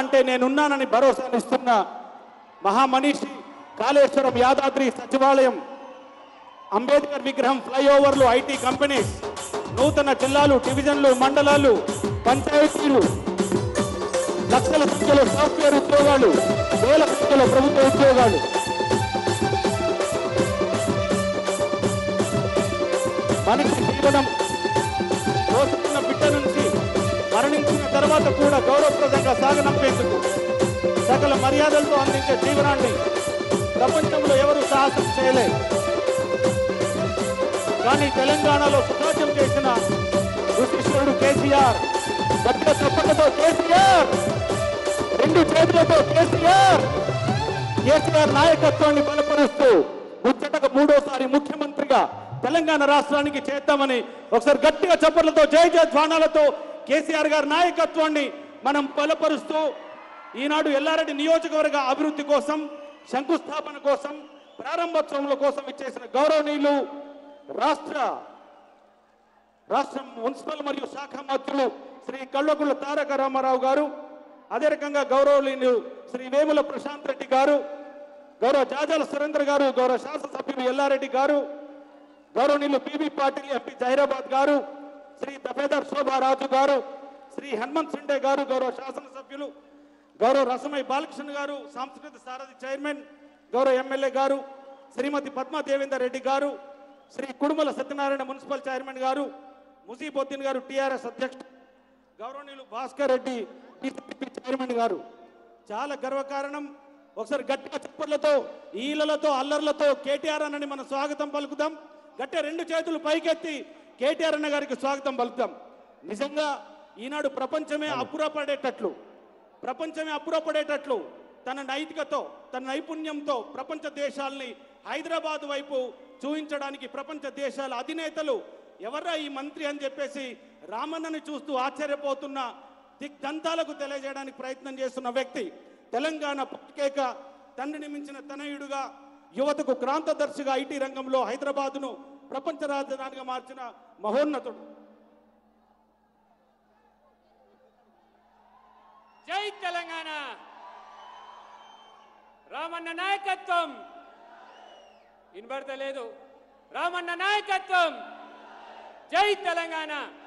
అంటే నేనున్నానని భరోసానిస్తున్న మహామనీషి కాళేశ్వరం యాదాద్రి సచివాలయం అంబేద్కర్ విగ్రహం ఫ్లైఓవర్లు ఐటీ కంపెనీస్ నూతన జిల్లాలు డివిజన్లు మండలాలు పంచాయతీలు లక్షల సంఖ్యలో సాఫ్ట్వేర్ ఉద్యోగాలు వేల సంఖ్యలో ప్రభుత్వ ఉద్యోగాలు. మనిషి జీవనం పోసుకున్న బిడ్డ నుంచి తర్వాత కూడా గౌరవప్రదంగా సాగనంపేందుకు సకల మర్యాదలతో అందించే జీవనాన్ని ప్రపంచంలో ఎవరు సాహసం చేయలేదు. కానీ తెలంగాణలో సుసాధ్యం చేసిన ఋషిశ్వరుడు కేసీఆర్ పెద్ద తప్పకతో కేసీఆర్ రెండు చేతులతో కేసీఆర్ కేసీఆర్ నాయకత్వాన్ని బలపరుస్తూ ముచ్చటకు మూడోసారి ముఖ్యమంత్రిగా తెలంగాణ రాష్ట్రానికి చేద్దామని ఒకసారి గట్టిగా చప్పట్లతో జయ జయ ధ్వానాలతో కేసీఆర్ గారి నాయకత్వాన్ని మనం బలపరుస్తూ ఈనాడు ఎల్లారెడ్డి నియోజకవర్గ అభివృద్ధి కోసం శంకుస్థాపన కోసం ప్రారంభోత్సవం కోసం ఇచ్చేసిన గౌరవనీయులు రాష్ట్ర రాష్ట్ర మున్సిపల్ మరియు శాఖ మంత్రులు శ్రీ కళ్ళకుళ్ళ తారక రామారావు గారు అదే రకంగా గౌరవనీయులు శ్రీ వేముల ప్రశాంత్ రెడ్డి గారు గౌరవ జాజాల సురేంద్ర గారు గౌరవ శాసనసభ్యులు ఎల్లారెడ్డి గారు గౌరవనీయులు పిబి పాటిల్ ఎంపీ జహీరాబాద్ గారు శ్రీ దఫేదర్ శోభారాజు గారు శ్రీ హనుమంత్ సిండే గారు గౌరవ శాసనసభ్యులు గౌరవ రసమై బాలకృష్ణ గారు సాంస్కృతిక సారథి చైర్మన్ గౌరవ ఎమ్మెల్యే గారు శ్రీమతి పద్మా దేవేందర్ రెడ్డి గారు శ్రీ కుడుమల సత్యనారాయణ మున్సిపల్ చైర్మన్ గారు ముజీబొద్దీన్ గారు టీఆర్ఎస్ అధ్యక్షుడు గౌరవనీయులు భాస్కర్ రెడ్డి డిసిపి చైర్మన్ గారు. చాలా గర్వకారణం ఒకసారి గట్టిగా చప్పట్లతో ఈలలతో అల్లర్లతో కేటీఆర్ అన్నని మనం స్వాగతం పలుకుదాం. గట్టిగా రెండు చేతులు పైకెత్తి కేటీఆర్ అన్న గారికి స్వాగతం పలుకుతాం నిజంగా ఈనాడు ప్రపంచమే అప్పురపడేటట్లు ప్రపంచమే అప్పురపడేటట్లు తన నైతికతో తన నైపుణ్యంతో ప్రపంచ దేశాల్ని హైదరాబాద్ వైపు చూపించడానికి ప్రపంచ దేశాల అధినేతలు ఎవర్రా ఈ మంత్రి అని చెప్పేసి రామన్నని చూస్తూ ఆశ్చర్యపోతున్న దిగ్దంతాలకు తెలియజేయడానికి ప్రయత్నం చేస్తున్న వ్యక్తి తెలంగాణ ప్రత్యేక తండ్రిని మించిన తనయుడుగా యువతకు క్రాంతదర్శిగా ఐటీ రంగంలో హైదరాబాదును ప్రపంచ రాజధానిగా మార్చిన మహోన్నతుడు. జై తెలంగాణ. రామన్న నాయకత్వం. వినబడతలేదు రామన్న నాయకత్వం. జై తెలంగాణ.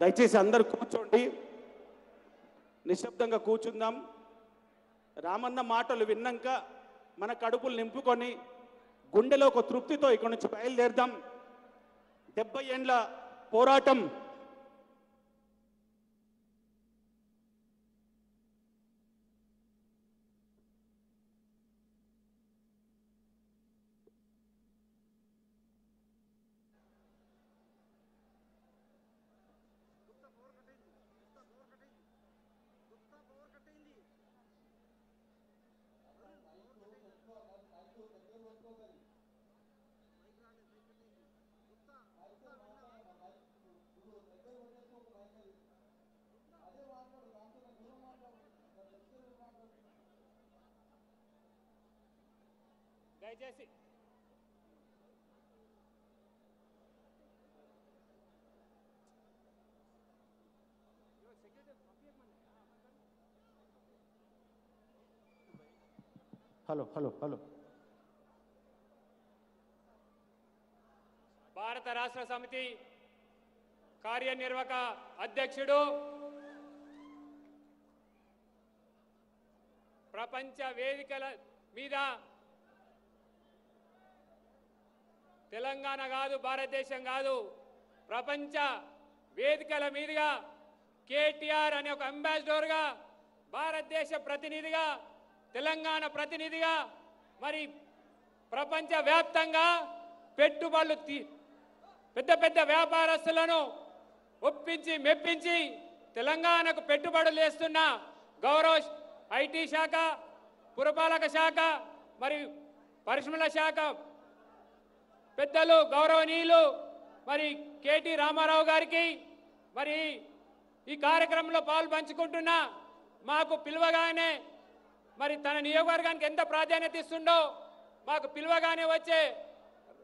దయచేసి అందరు కూర్చోండి. నిశ్శబ్దంగా కూర్చుందాం. రామన్న మాటలు విన్నాక మన కడుపులు నింపుకొని గుండెలో ఒక తృప్తితో ఇక్కడి నుంచి బయలుదేరదాం. డెబ్బై ఏండ్ల పోరాటం దయచేసి హలో హలో హలో భారత రాష్ట్ర సమితి కార్యనిర్వాహక అధ్యక్షుడు ప్రపంచ వేదికల మీద తెలంగాణ కాదు భారతదేశం కాదు. ప్రపంచ వేదికల మీదుగా కేటీఆర్ అనే ఒక అంబాసిడర్గా భారతదేశ ప్రతినిధిగా తెలంగాణ ప్రతినిధిగా మరి ప్రపంచ వ్యాప్తంగా పెట్టుబడులు తీ- పెద్ద పెద్ద వ్యాపారస్తులను ఒప్పించి మెప్పించి తెలంగాణకు పెట్టుబడులు వేస్తున్న గౌరవ ఐటీ శాఖ పురపాలక శాఖ మరియు పరిశ్రమల శాఖ పెద్దలు గౌరవనీయులు మరి కేటీ రామారావు గారికి మరి ఈ కార్యక్రమంలో పాలు పంచుకుంటున్న మాకు పిలువగానే మరి తన నియోగవర్గానికి ఎంత ప్రాధాన్యత ఇస్తుండో మాకు పిలువగానే వచ్చే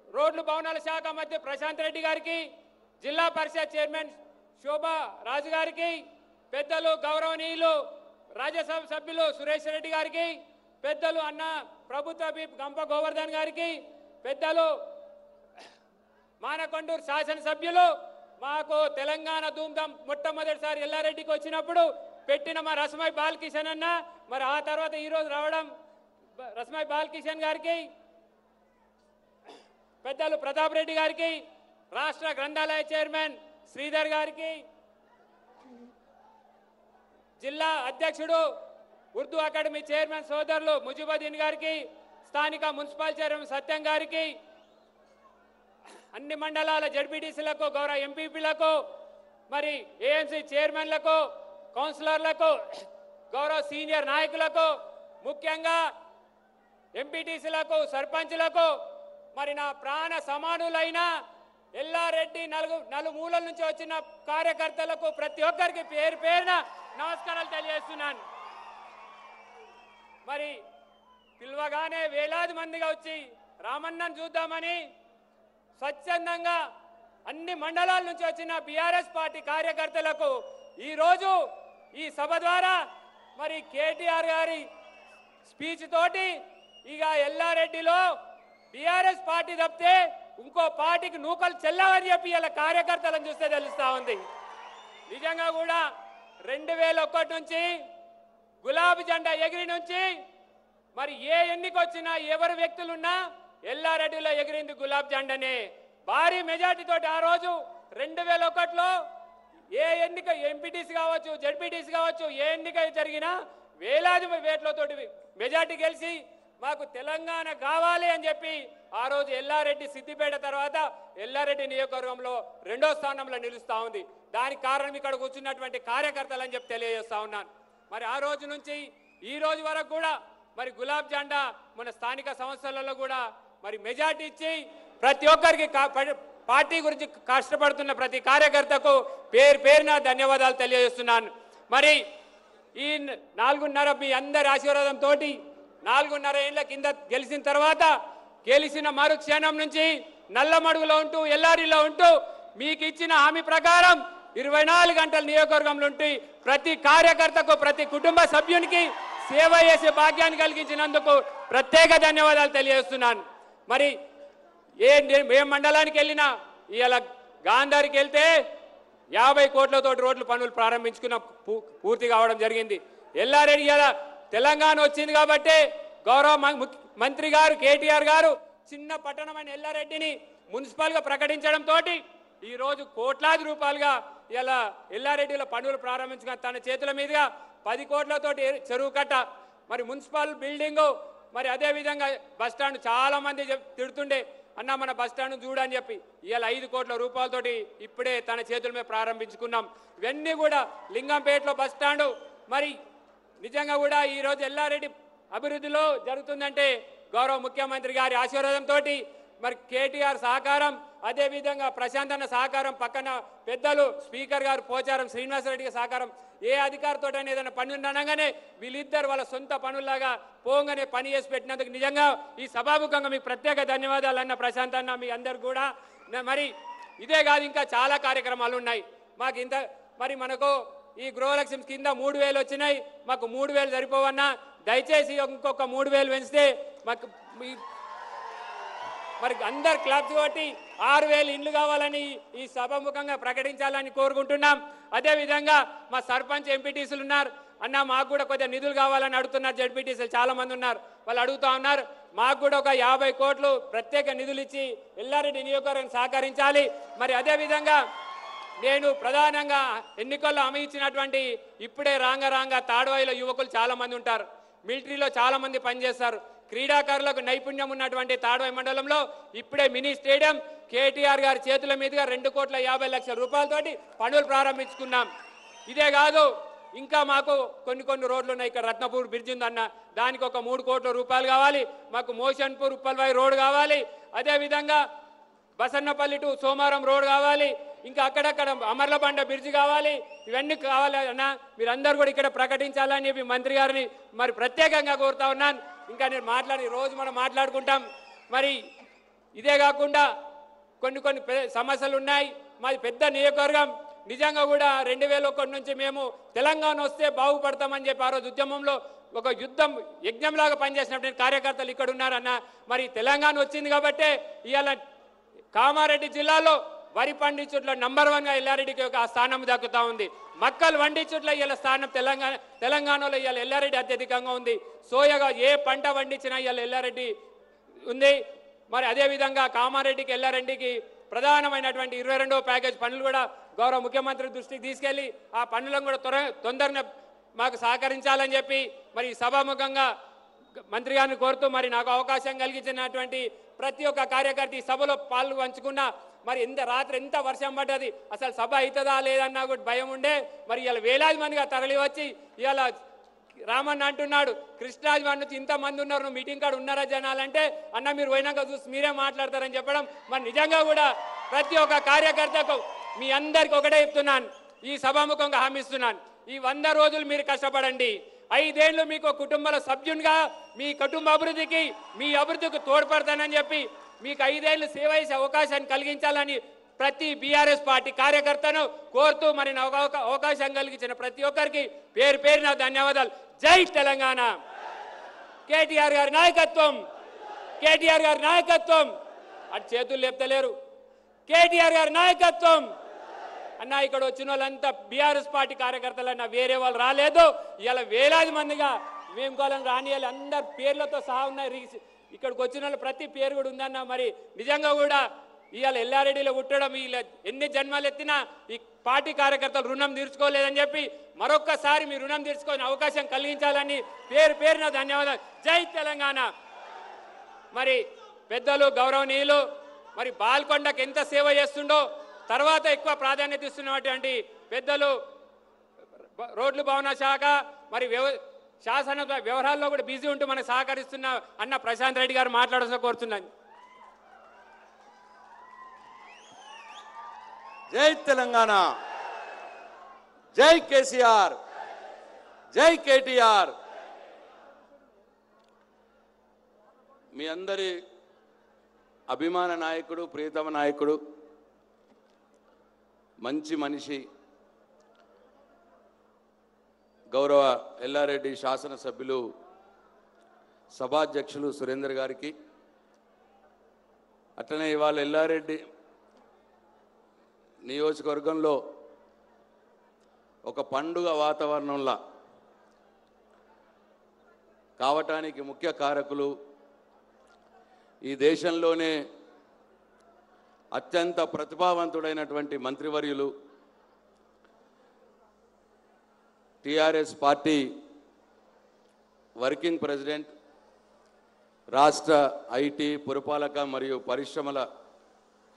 రోడ్లు భవనాల శాఖ మధ్య ప్రశాంత్ రెడ్డి గారికి జిల్లా పరిషత్ చైర్మన్ శోభా రాజు గారికి పెద్దలు గౌరవనీయులు రాజ్యసభ సభ్యులు సురేష్ రెడ్డి గారికి పెద్దలు అన్న ప్రభుత్వ గంప గోవర్ధన్ గారికి పెద్దలు మానకొండూరు శాసనసభ్యులు మాకు తెలంగాణ ధూమ్ధాం మొట్టమొదటిసారి ఎల్లారెడ్డికి వచ్చినప్పుడు పెట్టిన మా రసమై బాలకిషన్ అన్న మరి ఆ తర్వాత ఈరోజు రావడం రసమై బాలకిషన్ గారికి పెద్దలు ప్రతాప్ రెడ్డి గారికి రాష్ట్ర గ్రంథాలయ చైర్మన్ శ్రీధర్ గారికి జిల్లా అధ్యక్షుడు ఉర్దూ అకాడమీ చైర్మన్ సోదరులు ముజిబుద్దీన్ గారికి స్థానిక మున్సిపల్ చైర్మన్ సత్యం గారికి అన్ని మండలాల జడ్పీటీసీలకు గౌరవ ఎంపీపీలకు మరి ఏఎంసీ చైర్మన్లకు కౌన్సిలర్లకు గౌరవ సీనియర్ నాయకులకు ముఖ్యంగా ఎంపీటీసీలకు సర్పంచ్లకు మరి నా ప్రాణ సమానులైన ఎల్లారెడ్డి నలుగు నలుమూలల నుంచి వచ్చిన కార్యకర్తలకు ప్రతి ఒక్కరికి పేరు పేరున నమస్కారాలు తెలియజేస్తున్నాను. మరి పిలవగానే వేలాది మందిగా వచ్చి రామన్నను చూద్దామని స్వచ్ఛందంగా అన్ని మండలాల నుంచి వచ్చిన బీఆర్ఎస్ పార్టీ కార్యకర్తలకు ఈరోజు ఈ సభ ద్వారా మరి కేటీఆర్ గారి స్పీచ్ తోటి ఇక ఎల్లారెడ్డిలో బీఆర్ఎస్ పార్టీ తప్పితే ఇంకో పార్టీకి నూకలు చెల్లవని చెప్పి ఇలా కార్యకర్తలను చూస్తే తెలుస్తా ఉంది. నిజంగా కూడా రెండు వేల ఒకటి నుంచి గులాబీ జెండా ఎగిరి నుంచి మరి ఏ ఎన్నికొచ్చినా ఎవరు వ్యక్తులున్నా ఎల్లారెడ్డిలో ఎగిరింది గులాబ్ జెండానే. భారీ మెజార్టీ తోటి ఆ రోజు రెండు వేల ఒకటిలో ఏ ఎన్నిక ఎంపీటీసీ కావచ్చు జడ్పీటీసీ కావచ్చు ఏ ఎన్నిక జరిగినా వేలాది వేట్లతోటి మెజార్టీ గెలిచి మాకు తెలంగాణ కావాలి అని చెప్పి ఆ రోజు ఎల్లారెడ్డి సిద్దిపేట తర్వాత ఎల్లారెడ్డి నియోజకవర్గంలో రెండో స్థానంలో నిలుస్తూ ఉంది. దానికి కారణం ఇక్కడ కూర్చున్నటువంటి కార్యకర్తలు అని చెప్పి తెలియజేస్తా ఉన్నాను. మరి ఆ రోజు నుంచి ఈ రోజు వరకు కూడా మరి గులాబ్ జెండా మన స్థానిక సంస్థలలో కూడా మరి మెజార్టీ ఇచ్చి ప్రతి ఒక్కరికి పార్టీ గురించి కష్టపడుతున్న ప్రతి కార్యకర్తకు పేరు పేరున ధన్యవాదాలు తెలియజేస్తున్నాను. మరి ఈ నాలుగున్నర మీ అందరి ఆశీర్వాదంతో నాలుగున్నర ఏళ్ళ కింద గెలిచిన తర్వాత గెలిచిన మరుక్షణం నుంచి నల్లమడుగులో ఉంటూ ఎల్లారిలో ఉంటూ మీకు ఇచ్చిన హామీ ప్రకారం ఇరవై నాలుగు గంటల నియోజకవర్గంలో ఉంటే ప్రతి కార్యకర్తకు ప్రతి కుటుంబ సభ్యునికి సేవ చేసే భాగ్యాన్ని కలిగించినందుకు ప్రత్యేక ధన్యవాదాలు తెలియజేస్తున్నాను. మరి ఏ ఏ మండలానికి వెళ్ళినా ఇవాళ గాంధారికి వెళ్తే యాభై కోట్లతోటి రోడ్లు పనులు ప్రారంభించుకున్న పూ- పూర్తి కావడం జరిగింది. ఎల్లారెడ్డి ఇలా తెలంగాణ వచ్చింది కాబట్టి గౌరవ మంత్రి గారు కేటీఆర్ గారు చిన్న పట్టణమైన ఎల్లారెడ్డిని మున్సిపల్గా ప్రకటించడంతో ప్రకటించడం తోటి కోట్లాది రూపాయలుగా ఇలా ఎల్లారెడ్డిలో పనులు ప్రారంభించుకున్న తన చేతుల మీదుగా పది కోట్లతోటి చెరువు కట్ట మరి మున్సిపల్ బిల్డింగు మరి అదే విధంగా బస్ స్టాండ్ చాలా మంది తిడుతుండే అన్న మన బస్ స్టాండ్ చూడని చెప్పి. ఇవాళ ఐదు కోట్ల రూపాయలతోటి ఇప్పుడే తన చేతుల మీద ప్రారంభించుకున్నాం. ఇవన్నీ కూడా లింగంపేటలో బస్ మరి నిజంగా కూడా ఈరోజు ఎల్లారెడ్డి అభివృద్ధిలో జరుగుతుందంటే గౌరవ ముఖ్యమంత్రి గారి ఆశీర్వాదంతో మరి కేటీఆర్ సహకారం అదేవిధంగా ప్రశాంత్ అన్న సహకారం పక్కన పెద్దలు స్పీకర్ గారు పోచారం శ్రీనివాసరెడ్డికి సహకారం. ఏ అధికారితోటైనా ఏదైనా పని ఉండగానే వీళ్ళిద్దరు వాళ్ళ సొంత పనుల్లాగా పోగానే పని చేసి పెట్టినందుకు నిజంగా ఈ సభాముఖంగా మీకు ప్రత్యేక ధన్యవాదాలు అన్న ప్రశాంత్ అన్న మీ అందరు కూడా. మరి ఇదే కాదు ఇంకా చాలా కార్యక్రమాలు ఉన్నాయి. మాకు ఇంత మరి మనకు ఈ గృహలక్ష్మి కింద మూడు వేలు వచ్చినాయి. మాకు మూడు వేలు సరిపోవన్నా దయచేసి ఇంకొక మూడు వేలు పెంచితే మాకు మరి అందరు క్లబ్స్ కొట్టి ఆరు వేలు ఇండ్లు కావాలని ఈ సభముఖంగా ప్రకటించాలని కోరుకుంటున్నాం. అదేవిధంగా మా సర్పంచ్ ఎంపీటీసీలు ఉన్నారు. అన్న మాకు కూడా కొద్దిగా నిధులు కావాలని అడుగుతున్నారు. జడ్పీటీసీలు చాలామంది ఉన్నారు. వాళ్ళు అడుగుతా ఉన్నారు. మాకు కూడా ఒక యాభై కోట్లు ప్రత్యేక నిధులు ఇచ్చి ఎల్లారెడ్డి నియోజకవర్గం సహకరించాలి. మరి అదేవిధంగా నేను ప్రధానంగా ఎన్నికల్లో హామీ ఇచ్చినటువంటి ఇప్పుడే రాంగ రాంగ తాడవాయిలో యువకులు చాలామంది ఉంటారు. మిలిటరీలో చాలామంది పనిచేస్తారు. క్రీడాకారులకు నైపుణ్యం ఉన్నటువంటి తాడవై మండలంలో ఇప్పుడే మినీ స్టేడియం కేటీఆర్ గారి చేతుల మీదుగా రెండు కోట్ల యాభై లక్షల రూపాయలతోటి పనులు ప్రారంభించుకున్నాం. ఇదే కాదు ఇంకా మాకు కొన్ని కొన్ని రోడ్లు ఉన్నాయి. ఇక్కడ రత్నపూర్ బ్రిడ్జ్ ఉందన్న దానికి ఒక మూడు కోట్ల రూపాయలు కావాలి. మాకు మోషన్పూర్ ఉప్పల్వాయి రోడ్ కావాలి. అదేవిధంగా బసన్నపల్లి టు సోమారం రోడ్ కావాలి. ఇంకా అక్కడక్కడ అమర్లబండ బ్రిడ్జ్ కావాలి. ఇవన్నీ కావాలన్నా మీరందరూ కూడా ఇక్కడ ప్రకటించాలని చెప్పి మంత్రి గారిని మరి ప్రత్యేకంగా కోరుతా ఉన్నాను. ఇంకా నేను మాట్లాడి రోజు మనం మాట్లాడుకుంటాం. మరి ఇదే కాకుండా కొన్ని కొన్ని సమస్యలు ఉన్నాయి. మాది పెద్ద నియోజకవర్గం. నిజంగా కూడా రెండు వేల ఒకటి నుంచి మేము తెలంగాణ వస్తే బాగుపడతామని చెప్పి ఆ రోజు ఉద్యమంలో ఒక యుద్ధం యజ్ఞంలాగా పనిచేసినటువంటి కార్యకర్తలు ఇక్కడ ఉన్నారన్న. మరి తెలంగాణ వచ్చింది కాబట్టే ఇవాళ కామారెడ్డి జిల్లాలో వరి పండించుట్ల నంబర్ వన్గా ఎల్లారెడ్డికి ఒక స్థానం దక్కుతా ఉంది. మక్కలు వండించుట్ల ఇవాళ స్థానం తెలంగాణ తెలంగాణలో ఇవాళ ఎల్లారెడ్డి అత్యధికంగా ఉంది. సోయగా ఏ పంట పండించినా ఇవాళ ఎల్లారెడ్డి ఉంది. మరి అదేవిధంగా కామారెడ్డికి ఎల్లారెడ్డికి ప్రధానమైనటువంటి ఇరవై రెండవ ప్యాకేజ్ పనులు కూడా గౌరవ ముఖ్యమంత్రి దృష్టికి తీసుకెళ్ళి ఆ పనులను కూడా త్వర తొందరగా మాకు సహకరించాలని చెప్పి మరి సభాముఖంగా మంత్రి గారిని కోరుతూ మరి నాకు అవకాశం కలిగించినటువంటి ప్రతి ఒక్క కార్యకర్త ఈ సభలో పాలు పంచుకున్న మరి ఎంత రాత్రి ఎంత వర్షం పడ్డది? అసలు సభ అవుతుందా లేదన్నా కూడా భయం ఉండే. మరి ఇలా వేలాది మందిగా తరలి వచ్చి ఇలా రామన్న అంటున్నాడు కృష్ణరాజు వాడి నుంచి ఇంతమంది ఉన్నారు నువ్వు మీటింగ్ కాడ ఉన్నారా జనాలంటే? అన్న మీరు పోయినాక చూసి మీరే మాట్లాడతారని చెప్పడం. మరి నిజంగా కూడా ప్రతి ఒక్క కార్యకర్తకు మీ అందరికి ఒకటే చెప్తున్నాను. ఈ సభాముఖంగా హామీస్తున్నాను ఈ వంద రోజులు మీరు కష్టపడండి. ఐదేళ్ళు మీకు కుటుంబంలో సభ్యునిగా మీ కుటుంబ అభివృద్ధికి మీ అభివృద్ధికి తోడ్పడతానని చెప్పి మీకు ఐదేళ్ళు సేవ చేసే అవకాశాన్ని కలిగించాలని ప్రతి బీఆర్ఎస్ పార్టీ కార్యకర్తను కోరుతూ మరి అవకాశం కలిగించిన ప్రతి ఒక్కరికి పేరు పేరున ధన్యవాదాలు. జై తెలంగాణ. కేటీఆర్ గారి నాయకత్వం. కేటీఆర్ గారి నాయకత్వం. అటు చేతులు లేపుతలేరు. కేటీఆర్ గారి నాయకత్వం. అన్న ఇక్కడ వచ్చిన వాళ్ళంతా బీఆర్ఎస్ పార్టీ కార్యకర్తలు అన్న వేరే వాళ్ళు రాలేదు. ఇలా వేలాది మందిగా మేము కోలం రానియాలి. అందరు పేర్లతో సహా ఉన్నాయి. ఇక్కడికి వచ్చిన వాళ్ళు ప్రతి పేరు కూడా ఉందన్న మరి నిజంగా కూడా ఇవాళ ఎల్లారెడ్డిలో పుట్టడం ఇలా ఎన్ని జన్మలు ఎత్తినా ఈ పార్టీ కార్యకర్తలు రుణం తీర్చుకోలేదని చెప్పి మరొక్కసారి మీ రుణం తీర్చుకొని అవకాశం కలిగించాలని పేరు పేరున ధన్యవాదాలు. జై తెలంగాణ. మరి పెద్దలు గౌరవనీయులు మరి బాల్కొండకు ఎంత సేవ చేస్తుండో తర్వాత ఎక్కువ ప్రాధాన్యత ఇస్తున్నటువంటి పెద్దలు రోడ్లు భవన శాఖ మరి వ్యవ శాసన వ్యవహారాల్లో కూడా బిజీ ఉంటూ మనకు సహకరిస్తున్న అన్న ప్రశాంత్ రెడ్డి గారు మాట్లాడాల్సిన కోరుతున్నాను. జై తెలంగాణ. జై కేసీఆర్. జై కేటీఆర్. మీ అందరి అభిమాన నాయకుడు ప్రియతమ నాయకుడు మంచి మనిషి గౌరవ ఎల్లారెడ్డి శాసనసభ్యులు సభాధ్యక్షులు సురేందర్ గారికి. అట్లనే ఇవాళ ఎల్లారెడ్డి నియోజకవర్గంలో ఒక పండుగ వాతావరణంలా కావటానికి ముఖ్య కారకులు ఈ దేశంలోనే అత్యంత ప్రతిభావంతుడైనటువంటి మంత్రివర్యులు టిఆర్ఎస్ పార్టీ వర్కింగ్ ప్రెసిడెంట్ రాష్ట్ర ఐటీ పురపాలక మరియు పరిశ్రమల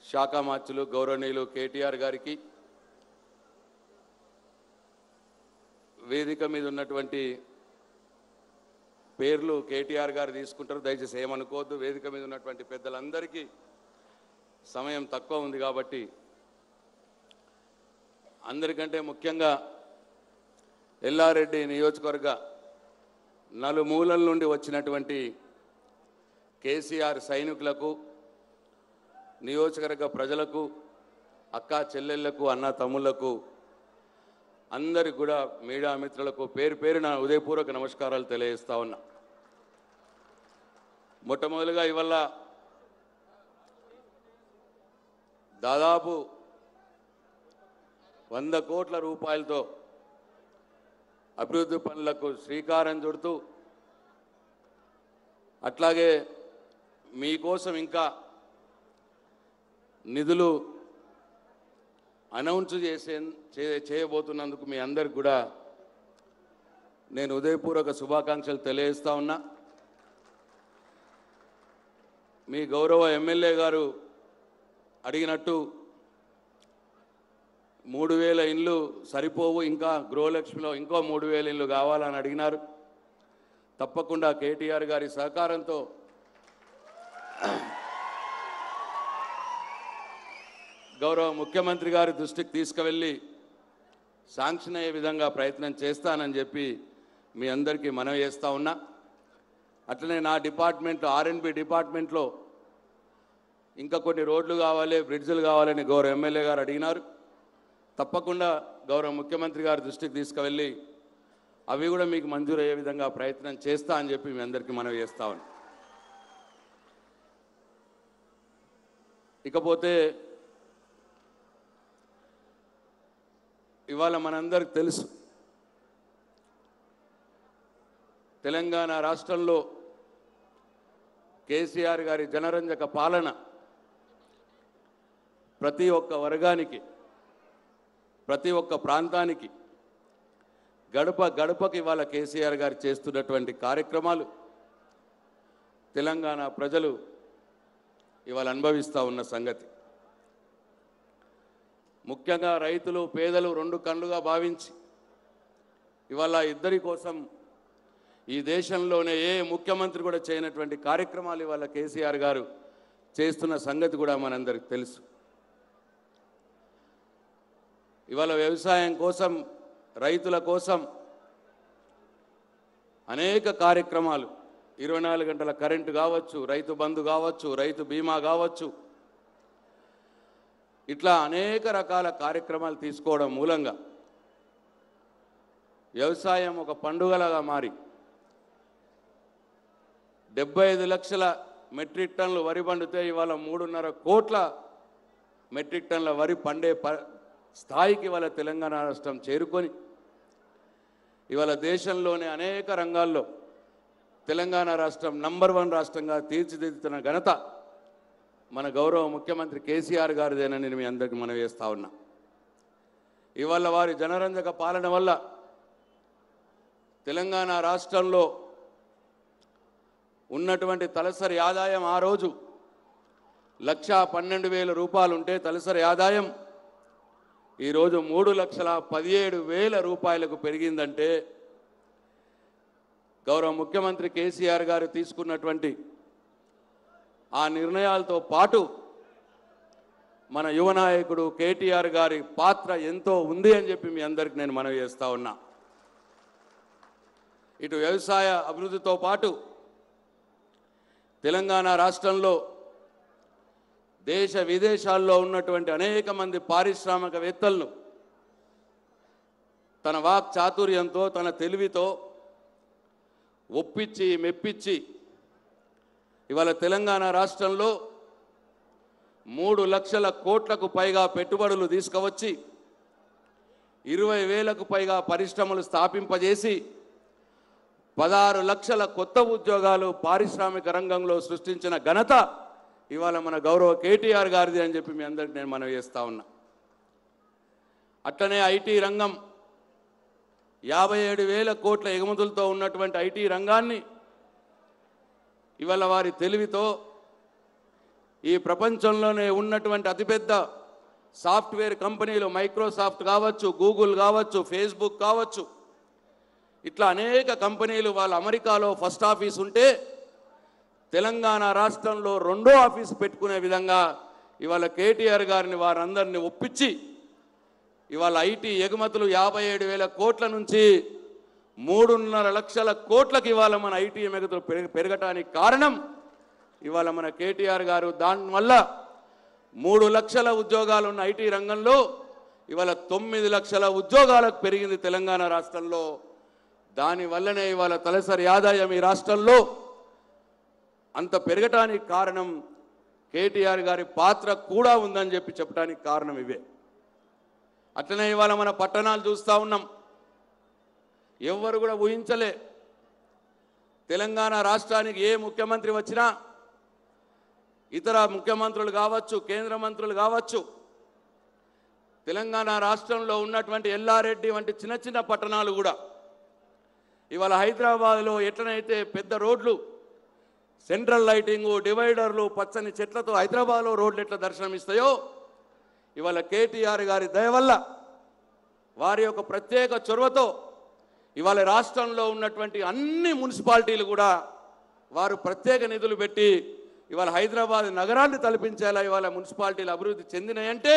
శాఖ మార్చులు గౌరవనీయులు కేటీఆర్ గారికి వేదిక మీద ఉన్నటువంటి పేర్లు కేటీఆర్ గారు తీసుకుంటారు. దయచేసి ఏమనుకోవద్దు. వేదిక మీద ఉన్నటువంటి పెద్దలందరికీ సమయం తక్కువ ఉంది కాబట్టి అందరికంటే ముఖ్యంగా ఎల్లారెడ్డి నియోజకవర్గ నలుమూలల నుండి వచ్చినటువంటి కేసీఆర్ సైనికులకు నియోజకవర్గ ప్రజలకు అక్క చెల్లెళ్ళకు అన్న తమ్ముళ్ళకు అందరికి కూడా మీడియా మిత్రులకు పేరు పేరున ఉదయపూర్వక నమస్కారాలు తెలియజేస్తా ఉన్నా. మొట్టమొదలుగా ఇవల్ల దాదాపు వంద కోట్ల రూపాయలతో అభివృద్ధి పనులకు శ్రీకారం చుడుతూ అట్లాగే మీకోసం ఇంకా నిధులు అనౌన్స్ చేసే చే- చేయబోతున్నందుకు మీ అందరికి కూడా నేను ఉదయపూర్వక శుభాకాంక్షలు తెలియజేస్తా ఉన్నా. మీ గౌరవ ఎమ్మెల్యే గారు అడిగినట్టు మూడు వేల ఇండ్లు సరిపోవు ఇంకా గృహలక్ష్మిలో ఇంకో మూడు వేల ఇండ్లు కావాలని అడిగినారు. తప్పకుండా కేటీఆర్ గారి సహకారంతో గౌరవ ముఖ్యమంత్రి గారి దృష్టికి తీసుకువెళ్ళి శాంక్షన్ అయ్యే విధంగా ప్రయత్నం చేస్తానని చెప్పి మీ అందరికీ మనవి చేస్తా ఉన్నా. అట్లనే నా డిపార్ట్మెంట్ ఆర్ఎన్బి డిపార్ట్మెంట్లో ఇంకా కొన్ని రోడ్లు కావాలి బ్రిడ్జ్లు కావాలని గౌరవ ఎమ్మెల్యే గారు అడిగినారు. తప్పకుండా గౌరవ ముఖ్యమంత్రి గారి దృష్టికి తీసుకువెళ్ళి అవి కూడా మీకు మంజూరు అయ్యే విధంగా ప్రయత్నం చేస్తా అని చెప్పి మీ అందరికీ మనవి చేస్తా ఇకపోతే ఇవాళ మనందరికి తెలుసు తెలంగాణ రాష్ట్రంలో కేసీఆర్ గారి జనరంజక పాలన ప్రతి ఒక్క వర్గానికి ప్రతి ఒక్క ప్రాంతానికి గడప గడపకి ఇవాళ కేసీఆర్ గారు చేస్తున్నటువంటి కార్యక్రమాలు తెలంగాణ ప్రజలు ఇవాళ అనుభవిస్తూ ఉన్న సంగతి. ముఖ్యంగా రైతులు పేదలు రెండు కళ్ళుగా భావించి ఇవాళ ఇద్దరి కోసం ఈ దేశంలోనే ఏ ముఖ్యమంత్రి కూడా చేయనటువంటి కార్యక్రమాలు ఇవాళ కేసీఆర్ గారు చేస్తున్న సంగతి కూడా మనందరికి తెలుసు. ఇవాళ వ్యవసాయం కోసం రైతుల కోసం అనేక కార్యక్రమాలు. ఇరవై నాలుగు గంటల కరెంటు కావచ్చు రైతు బంధు కావచ్చు రైతు బీమా కావచ్చు. ఇట్లా అనేక రకాల కార్యక్రమాలు తీసుకోవడం మూలంగా వ్యవసాయం ఒక పండుగలాగా మారి డెబ్బై ఐదు లక్షల మెట్రిక్ టన్నులు వరి పండితే ఇవాళ మూడున్నర కోట్ల మెట్రిక్ టన్నుల వరి పండే ప స్థాయికి ఇవాళ తెలంగాణ రాష్ట్రం చేరుకొని ఇవాళ దేశంలోని అనేక రంగాల్లో తెలంగాణ రాష్ట్రం నంబర్ వన్ రాష్ట్రంగా తీర్చిదిద్దుతున్న ఘనత మన గౌరవ ముఖ్యమంత్రి కేసీఆర్ గారిదేనని నేను మీ అందరికీ మనవి వేస్తా ఉన్నా. ఇవాళ వారి జనరంజక పాలన వల్ల తెలంగాణ రాష్ట్రంలో ఉన్నటువంటి తలసరి ఆదాయం ఆ రోజు లక్షా పన్నెండు వేల రూపాయలు ఉంటే తలసరి ఆదాయం ఈరోజు మూడు లక్షల పదిహేడు వేల రూపాయలకు పెరిగిందంటే గౌరవ ముఖ్యమంత్రి కేసీఆర్ గారు తీసుకున్నటువంటి ఆ నిర్ణయాలతో పాటు మన యువ నాయకుడు కేటీఆర్ గారి పాత్ర ఎంతో ఉంది అని చెప్పి మీ అందరికి నేను మనవి చేస్తూ ఉన్నా. ఇటు వ్యవసాయ అభివృద్ధితో పాటు తెలంగాణ రాష్ట్రంలో దేశ విదేశాల్లో ఉన్నటువంటి అనేక మంది పారిశ్రామికవేత్తలను తన వాక్ చాతుర్యంతో తన తెలివితో ఒప్పించి మెప్పించి ఇవాళ తెలంగాణ రాష్ట్రంలో మూడు లక్షల కోట్లకు పైగా పెట్టుబడులు తీసుకువచ్చి ఇరవై వేలకు పైగా పరిశ్రమలు స్థాపింపజేసి పదహారు లక్షల కొత్త ఉద్యోగాలు పారిశ్రామిక రంగంలో సృష్టించిన ఘనత ఇవాళ మన గౌరవ కేటీఆర్ గారిది అని చెప్పి మీ అందరికి నేను మనవి చేస్తా ఉన్నా. అట్లనే ఐటీ రంగం యాభై ఏడు వేల కోట్ల ఎగుమతులతో ఉన్నటువంటి ఐటీ రంగాన్ని ఇవాళ వారి తెలివితో ఈ ప్రపంచంలోనే ఉన్నటువంటి అతిపెద్ద సాఫ్ట్వేర్ కంపెనీలు మైక్రోసాఫ్ట్ కావచ్చు గూగుల్ కావచ్చు ఫేస్బుక్ కావచ్చు. ఇట్లా అనేక కంపెనీలు వాళ్ళ అమెరికాలో ఫస్ట్ ఆఫీస్ ఉంటే తెలంగాణ రాష్ట్రంలో రెండో ఆఫీస్ పెట్టుకునే విధంగా ఇవాళ కేటీఆర్ గారిని వారందరిని ఒప్పించి ఇవాళ ఐటీ ఎగుమతులు యాభై ఏడు వేల కోట్ల నుంచి మూడున్నర లక్షల కోట్లకి ఇవాళ మన ఐటీ ఎగుమతులు పెరగటానికి కారణం ఇవాళ మన కేటీఆర్ గారు. దానివల్ల మూడు లక్షల ఉద్యోగాలు ఉన్న ఐటీ రంగంలో ఇవాళ తొమ్మిది లక్షల ఉద్యోగాలకు పెరిగింది తెలంగాణ రాష్ట్రంలో. దానివల్లనే ఇవాళ తలసరి ఆదాయం ఈ రాష్ట్రంలో అంత పెరగటానికి కారణం కేటీఆర్ గారి పాత్ర కూడా ఉందని చెప్పి చెప్పడానికి కారణం ఇవే. అట్లనే ఇవాళ మన పట్టణాలు చూస్తూ ఉన్నాం. ఎవ్వరు కూడా ఊహించలే. తెలంగాణ రాష్ట్రానికి ఏ ముఖ్యమంత్రి వచ్చినా ఇతర ముఖ్యమంత్రులు కావచ్చు కేంద్ర మంత్రులు కావచ్చు తెలంగాణ రాష్ట్రంలో ఉన్నటువంటి ఎల్లారెడ్డి వంటి చిన్న చిన్న పట్టణాలు కూడా ఇవాళ హైదరాబాద్లో ఎట్లనైతే పెద్ద రోడ్లు సెంట్రల్ లైటింగు డివైడర్లు పచ్చని చెట్లతో హైదరాబాద్లో రోడ్లు ఎట్లా దర్శనమిస్తాయో ఇవాళ కేటీఆర్ గారి దయ వల్ల వారి యొక్క ప్రత్యేక చొరవతో ఇవాళ రాష్ట్రంలో ఉన్నటువంటి అన్ని మున్సిపాలిటీలు కూడా వారు ప్రత్యేక నిధులు పెట్టి ఇవాళ హైదరాబాద్ నగరాన్ని తలపించేలా ఇవాళ మున్సిపాలిటీలు అభివృద్ధి చెందినాయంటే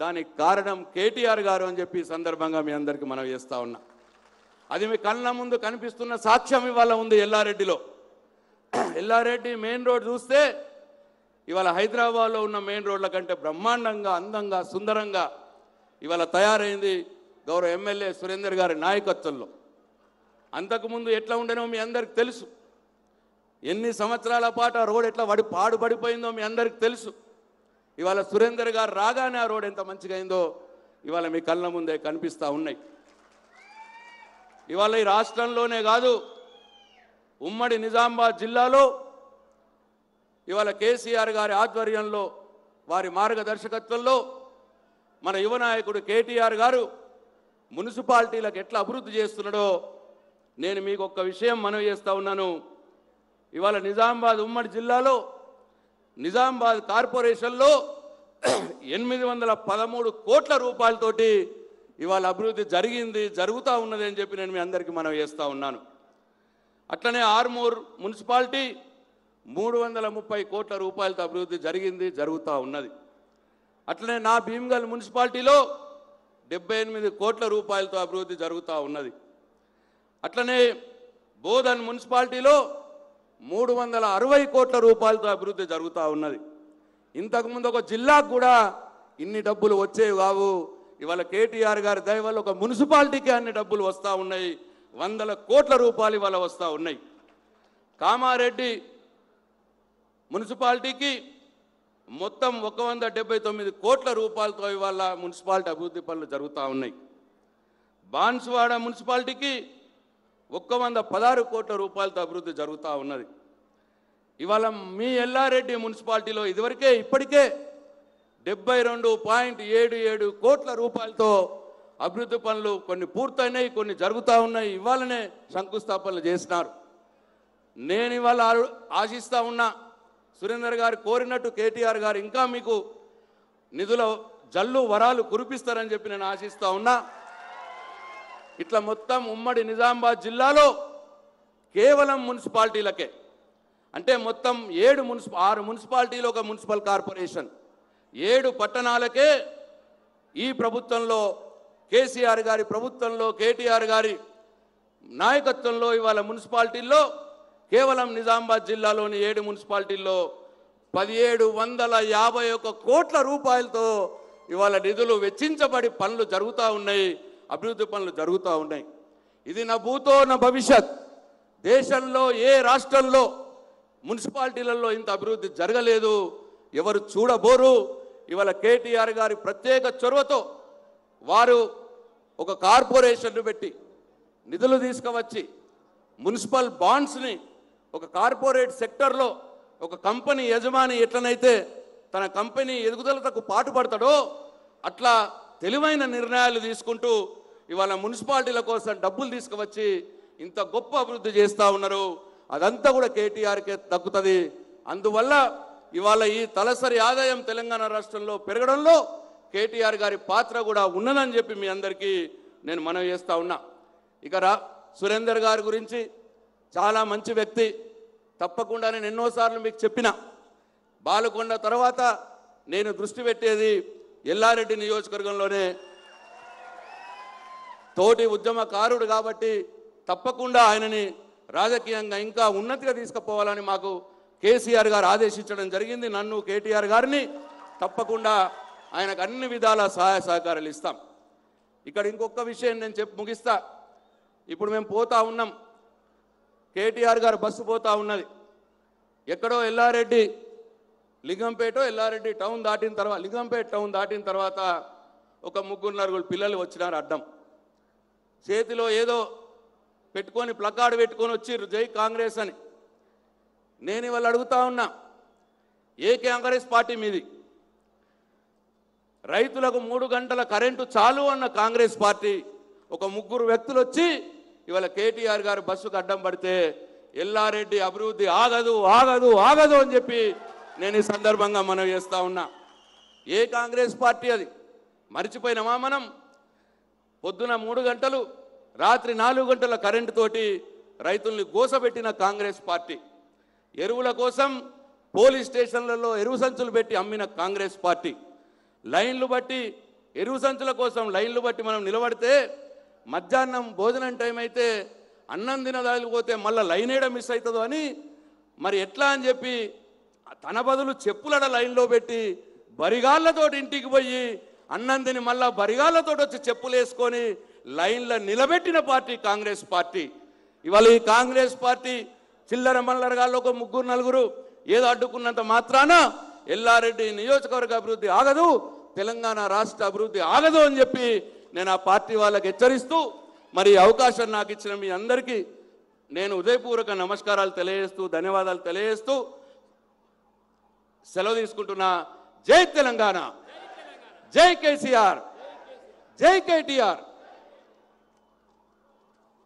దానికి కారణం కేటీఆర్ గారు అని చెప్పి సందర్భంగా మీ అందరికీ మనం చేస్తూ ఉన్నా. అది మీ కళ్ళ ముందు కనిపిస్తున్న సాక్ష్యం ఇవాళ ఉంది ఎల్లారెడ్డిలో. ఎల్లారెడ్డి మెయిన్ రోడ్ చూస్తే ఇవాళ హైదరాబాద్లో ఉన్న మెయిన్ రోడ్ల కంటే బ్రహ్మాండంగా అందంగా సుందరంగా ఇవాళ తయారైంది గౌరవ ఎమ్మెల్యే సురేందర్ గారి నాయకత్వంలో. అంతకుముందు ఎట్లా ఉండేనో మీ అందరికి తెలుసు. ఎన్ని సంవత్సరాల పాటు ఆ రోడ్ ఎట్లా పడి పాడుపడిపోయిందో మీ అందరికి తెలుసు. ఇవాళ సురేందర్ గారు రాగానే ఆ రోడ్ ఎంత మంచిగా అయిందో ఇవాళ మీ కళ్ళ ముందే కనిపిస్తూ ఉన్నాయి. ఇవాళ ఈ రాష్ట్రంలోనే కాదు ఉమ్మడి నిజామాబాద్ జిల్లాలో ఇవాళ కేసీఆర్ గారి ఆధ్వర్యంలో వారి మార్గదర్శకత్వంలో మన యువ నాయకుడు కేటీఆర్ గారు మున్సిపాలిటీలకు ఎట్లా అభివృద్ధి చేస్తున్నాడో నేను మీకు ఒక్క విషయం మనవి చేస్తూ ఉన్నాను. ఇవాళ నిజామాబాద్ ఉమ్మడి జిల్లాలో నిజామాబాద్ కార్పొరేషన్లో ఎనిమిది వందల పదమూడు కోట్ల రూపాయలతోటి ఇవాళ అభివృద్ధి జరిగింది జరుగుతూ ఉన్నది అని చెప్పి నేను మీ అందరికీ మనవి చేస్తూ ఉన్నాను. అట్లనే ఆర్మూర్ మున్సిపాలిటీ మూడు వందల ముప్పై కోట్ల రూపాయలతో అభివృద్ధి జరిగింది జరుగుతూ ఉన్నది. అట్లనే నా భీమ్గల్ మున్సిపాలిటీలో డెబ్బై ఎనిమిది కోట్ల రూపాయలతో అభివృద్ధి జరుగుతూ ఉన్నది. అట్లనే బోధన్ మున్సిపాలిటీలో మూడు వందల అరవై కోట్ల రూపాయలతో అభివృద్ధి జరుగుతూ ఉన్నది. ఇంతకుముందు ఒక జిల్లాకు కూడా ఇన్ని డబ్బులు వచ్చేవి కావు. ఇవాళ కేటీఆర్ గారి దయవల్ల ఒక మున్సిపాలిటీకి అన్ని డబ్బులు వస్తూ ఉన్నాయి. వందల కోట్ల రూపాయలు ఇవాళ వస్తూ ఉన్నాయి. కామారెడ్డి మున్సిపాలిటీకి మొత్తం ఒక వంద డెబ్బై తొమ్మిది కోట్ల రూపాయలతో ఇవాళ మున్సిపాలిటీ అభివృద్ధి పనులు జరుగుతూ ఉన్నాయి. బాన్సువాడ మున్సిపాలిటీకి ఒక్క వంద పదహారు కోట్ల రూపాయలతో అభివృద్ధి జరుగుతూ ఉన్నది. ఇవాళ మీ ఎల్లారెడ్డి మున్సిపాలిటీలో ఇదివరకే ఇప్పటికే డెబ్బై రెండు పాయింట్ ఏడు ఏడు కోట్ల రూపాయలతో అభివృద్ధి పనులు కొన్ని పూర్తయినాయి కొన్ని జరుగుతూ ఉన్నాయి. ఇవాళనే శంకుస్థాపనలు చేసినారు. నేను ఇవాళ ఆశిస్తూ ఉన్నా సురేందర్ గారు కోరినట్టు కేటీఆర్ గారు ఇంకా మీకు నిధుల జల్లు వరాలు కురిపిస్తారని చెప్పి నేను ఆశిస్తూ ఉన్నా. ఇట్లా మొత్తం ఉమ్మడి నిజామాబాద్ జిల్లాలో కేవలం మున్సిపాలిటీలకే. అంటే మొత్తం ఏడు మున్సిప ఆరు మున్సిపాలిటీలు ఒక మున్సిపల్ కార్పొరేషన్. ఏడు పట్టణాలకే ఈ ప్రభుత్వంలో కేసీఆర్ గారి ప్రభుత్వంలో కేటీఆర్ గారి నాయకత్వంలో ఇవాళ మున్సిపాలిటీల్లో కేవలం నిజామాబాద్ జిల్లాలోని ఏడు మున్సిపాలిటీల్లో పదిహేడు వందల యాభై ఒక్క కోట్ల రూపాయలతో ఇవాళ నిధులు వెచ్చించబడి పనులు జరుగుతూ ఉన్నాయి అభివృద్ధి పనులు జరుగుతూ ఉన్నాయి. ఇది నా భూతో నా భవిష్యత్. దేశంలో ఏ రాష్ట్రంలో మున్సిపాలిటీలలో ఇంత అభివృద్ధి జరగలేదు ఎవరు చూడబోరు? ఇవాళ కేటీఆర్ గారి ప్రత్యేక చొరవతో వారు ఒక కార్పొరేషన్ను పెట్టి నిధులు తీసుకువచ్చి మున్సిపల్ బాండ్స్ని ఒక కార్పొరేట్ సెక్టర్లో ఒక కంపెనీ యజమాని ఎట్లనైతే తన కంపెనీ ఎదుగుదలకు పాటుపడతాడో అట్లా తెలివైన నిర్ణయాలు తీసుకుంటూ ఇవాళ మున్సిపాలిటీల కోసం డబ్బులు తీసుకువచ్చి ఇంత గొప్ప అభివృద్ధి చేస్తూ ఉన్నారు. అదంతా కూడా కేటీఆర్కే తగ్గుతుంది. అందువల్ల ఇవాళ ఈ తలసరి ఆదాయం తెలంగాణ రాష్ట్రంలో పెరగడంలో కేటీఆర్ గారి పాత్ర కూడా ఉన్నదని చెప్పి మీ అందరికీ నేను మనవి చేస్తూ ఉన్నా. ఇక రా సురేందర్ గారి గురించి చాలా మంచి వ్యక్తి. తప్పకుండా నేను ఎన్నోసార్లు మీకు చెప్పిన. బాలకొండ తర్వాత నేను దృష్టి పెట్టేది ఎల్లారెడ్డి నియోజకవర్గంలోనే. తోటి ఉద్యమకారుడు కాబట్టి తప్పకుండా ఆయనని రాజకీయంగా ఇంకా ఉన్నతిగా తీసుకుపోవాలని మాకు కేసీఆర్ గారు ఆదేశించడం జరిగింది. నన్ను కేటీఆర్ గారిని తప్పకుండా ఆయనకు అన్ని విధాల సహాయ సహకారాలు ఇస్తాం. ఇక్కడ ఇంకొక విషయం నేను చెప్పి ముగిస్తా. ఇప్పుడు మేము పోతా ఉన్నాం. కేటీఆర్ గారు బస్సు పోతా ఉన్నది. ఎక్కడో ఎల్లారెడ్డి లింగంపేట ఎల్లారెడ్డి టౌన్ దాటిన తర్వాత లింగంపేట టౌన్ దాటిన తర్వాత ఒక ముగ్గురు నలుగురు పిల్లలు వచ్చినారు అడ్డం. చేతిలో ఏదో పెట్టుకొని ప్లకార్డు పెట్టుకొని వచ్చిర్రు జై కాంగ్రెస్ అని. నేను ఇవాళ అడుగుతా ఉన్నా ఏ కాంగ్రెస్ పార్టీ మీది? రైతులకు మూడు గంటల కరెంటు చాలు అన్న కాంగ్రెస్ పార్టీ ఒక ముగ్గురు వ్యక్తులు వచ్చి ఇవాళ కేటీఆర్ గారు బస్సుకు అడ్డం పడితే ఎల్లారెడ్డి అభివృద్ధి ఆగదు ఆగదు ఆగదు అని చెప్పి నేను ఈ సందర్భంగా మనం చేస్తూ ఉన్నా. ఏ కాంగ్రెస్ పార్టీ అది? మర్చిపోయినామా మనం? పొద్దున మూడు గంటలు రాత్రి నాలుగు గంటల కరెంటు తోటి రైతుల్ని గోసబెట్టిన కాంగ్రెస్ పార్టీ. ఎరువుల కోసం పోలీస్ స్టేషన్లలో ఎరువు సంచులు పెట్టి అమ్మిన కాంగ్రెస్ పార్టీ. లైన్లు బట్టి ఎరువు సంచుల కోసం లైన్లు బట్టి మనం నిలబడితే మధ్యాహ్నం భోజనం టైం అయితే అన్నం తినదాలిపోతే మళ్ళీ లైన్ వేయడం మిస్ అవుతుందో అని మరి ఎట్లా అని చెప్పి తన బదులు చెప్పులడ లైన్లో పెట్టి బరిగాళ్ళతో ఇంటికి పోయి అన్నం తిని మళ్ళా బరిగాళ్ళతో వచ్చి చెప్పులు వేసుకొని లైన్లో నిలబెట్టిన పార్టీ కాంగ్రెస్ పార్టీ. ఇవాళ ఈ కాంగ్రెస్ పార్టీ చిల్లర మల్లరగాళ్ళు ఒక ముగ్గురు నలుగురు ఏదో అడ్డుకున్నంత మాత్రాన ఎల్లారెడ్డి నియోజకవర్గ అభివృద్ధి ఆగదు. తెలంగాణ రాష్ట్ర అభివృద్ధి ఆగదు అని చెప్పి నేను ఆ పార్టీ వాళ్ళకి హెచ్చరిస్తూ మరి అవకాశం నాకు ఇచ్చిన మీ అందరికీ నేను ఉదయపూర్వక నమస్కారాలు తెలియజేస్తూ ధన్యవాదాలు తెలియజేస్తూ సెలవు తీసుకుంటున్నా. జై తెలంగాణ! జై కేసీఆర్! జై కేటీఆర్!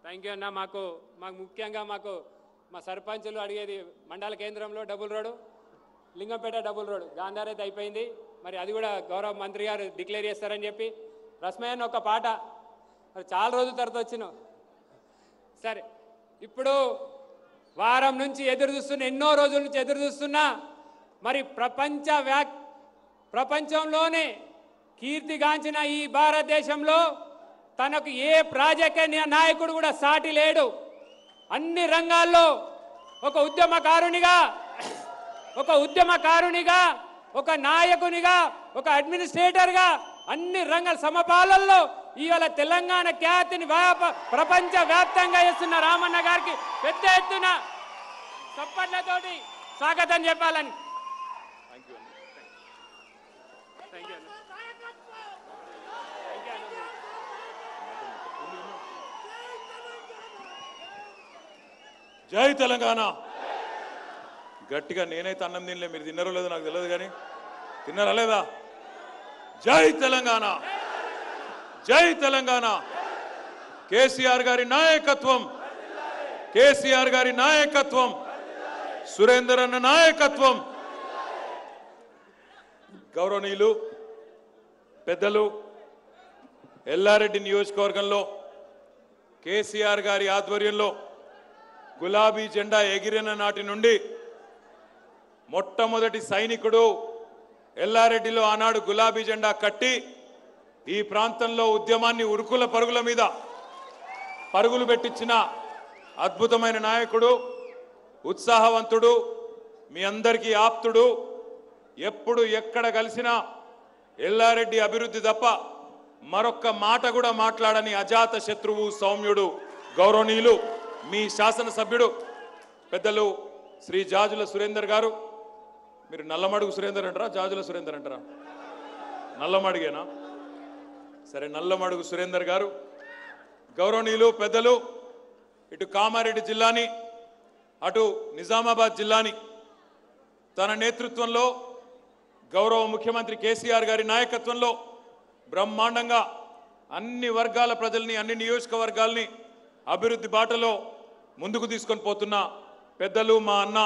థ్యాంక్ యూ అన్న. మాకు మాకు ముఖ్యంగా మాకు మా సర్పంచులు అడిగేది మండల కేంద్రంలో double road Lingampet double road Gandhar అయితే అయిపోయింది. మరి అది కూడా గౌరవ మంత్రి గారు డిక్లేర్ చేస్తారని చెప్పి రస్మయ్యన్ ఒక పాట. మరి చాలా రోజుల తర్వాత వచ్చినావు సరే ఇప్పుడు వారం నుంచి ఎదురు చూస్తున్న ఎన్నో రోజుల నుంచి ఎదురు చూస్తున్నా మరి ప్రపంచ వ్యా ప్రపంచంలోనే కీర్తిగాంచిన ఈ భారతదేశంలో తనకు ఏ ప్రాజెక్ట్ నాయకుడు కూడా సాటి లేడు. అన్ని రంగాల్లో ఒక ఉద్యమకారునిగా ఒక ఉద్యమకారునిగా ఒక నాయకునిగా ఒక అడ్మినిస్ట్రేటర్గా అన్ని రంగాల సమపాలల్లో ఇవాళ తెలంగాణ ఖ్యాతిని వ్యాప ప్రపంచ వ్యాప్తంగా చేస్తున్న రామన్న గారికి పెద్ద ఎత్తున చప్పట్లతోటి స్వాగతం చెప్పాలని. జై తెలంగాణ. గట్టిగా నేనైతే అన్నం తినలే మీరు తిన్నారో లేదో నాకు తెలియదు కానీ. తిన్నారా లేదా? జై తెలంగాణ! జై తెలంగాణ! కేసీఆర్ గారి నాయకత్వం! కేసీఆర్ గారి నాయకత్వం! సురేందర్ అన్న నాయకత్వం! గౌరవనీయులు పెద్దలు ఎల్లారెడ్డి నియోజకవర్గంలో కేసీఆర్ గారి ఆధ్వర్యంలో గులాబీ జెండా ఎగిరిన నాటి నుండి మొట్టమొదటి సైనికుడు ఎల్లారెడ్డిలో ఆనాడు గులాబీ జెండా కట్టి ఈ ప్రాంతంలో ఉద్యమాన్ని ఉరుకుల పరుగుల మీద పరుగులు పెట్టించిన అద్భుతమైన నాయకుడు ఉత్సాహవంతుడు మీ అందరికీ ఆప్తుడు. ఎప్పుడు ఎక్కడ కలిసినా ఎల్లారెడ్డి అభివృద్ధి తప్ప మరొక్క మాట కూడా మాట్లాడని అజాత శత్రువు సౌమ్యుడు గౌరవనీయులు మీ శాసనసభ్యుడు పెద్దలు శ్రీ జాజుల సురేందర్ గారు. మీరు నల్లమడుగు సురేందర్ అంటారా జాజుల సురేందర్ అంటారా? నల్లమడుగేనా? సరే నల్లమడుగు సురేందర్ గారు గౌరవనీయులు పెద్దలు ఇటు కామారెడ్డి జిల్లాని అటు నిజామాబాద్ జిల్లాని తన నేతృత్వంలో గౌరవ ముఖ్యమంత్రి కేసీఆర్ గారి నాయకత్వంలో బ్రహ్మాండంగా అన్ని వర్గాల ప్రజల్ని అన్ని నియోజకవర్గాల్ని అభివృద్ధి బాటలో ముందుకు తీసుకొని పోతున్న పెద్దలు మా అన్న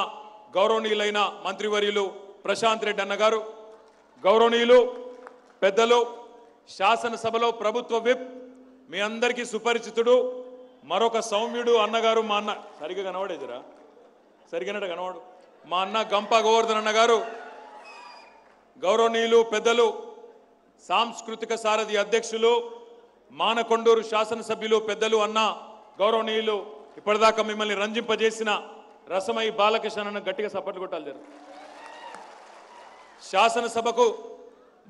గౌరవనీయులైన మంత్రివర్యులు ప్రశాంత్ రెడ్డి అన్నగారు గౌరవనీయులు పెద్దలు శాసనసభలో ప్రభుత్వ విప్ మీ అందరికీ సుపరిచితుడు మరొక సౌమ్యుడు అన్నగారు మా అన్న. సరిగా కనబడేదిరా సరిగినట్టు కనబడు. మా అన్న గంప గోవర్ధన్ అన్నగారు గౌరవనీయులు పెద్దలు సాంస్కృతిక సారథి అధ్యక్షులు మానకొండూరు శాసనసభ్యులు పెద్దలు అన్న గౌరవనీయులు ఇప్పటిదాకా మిమ్మల్ని రంజింపజేసిన రసమై బాలకృష్ణను గట్టిగా సపోర్ట్ కొట్టాలి జర. శాసనసభకు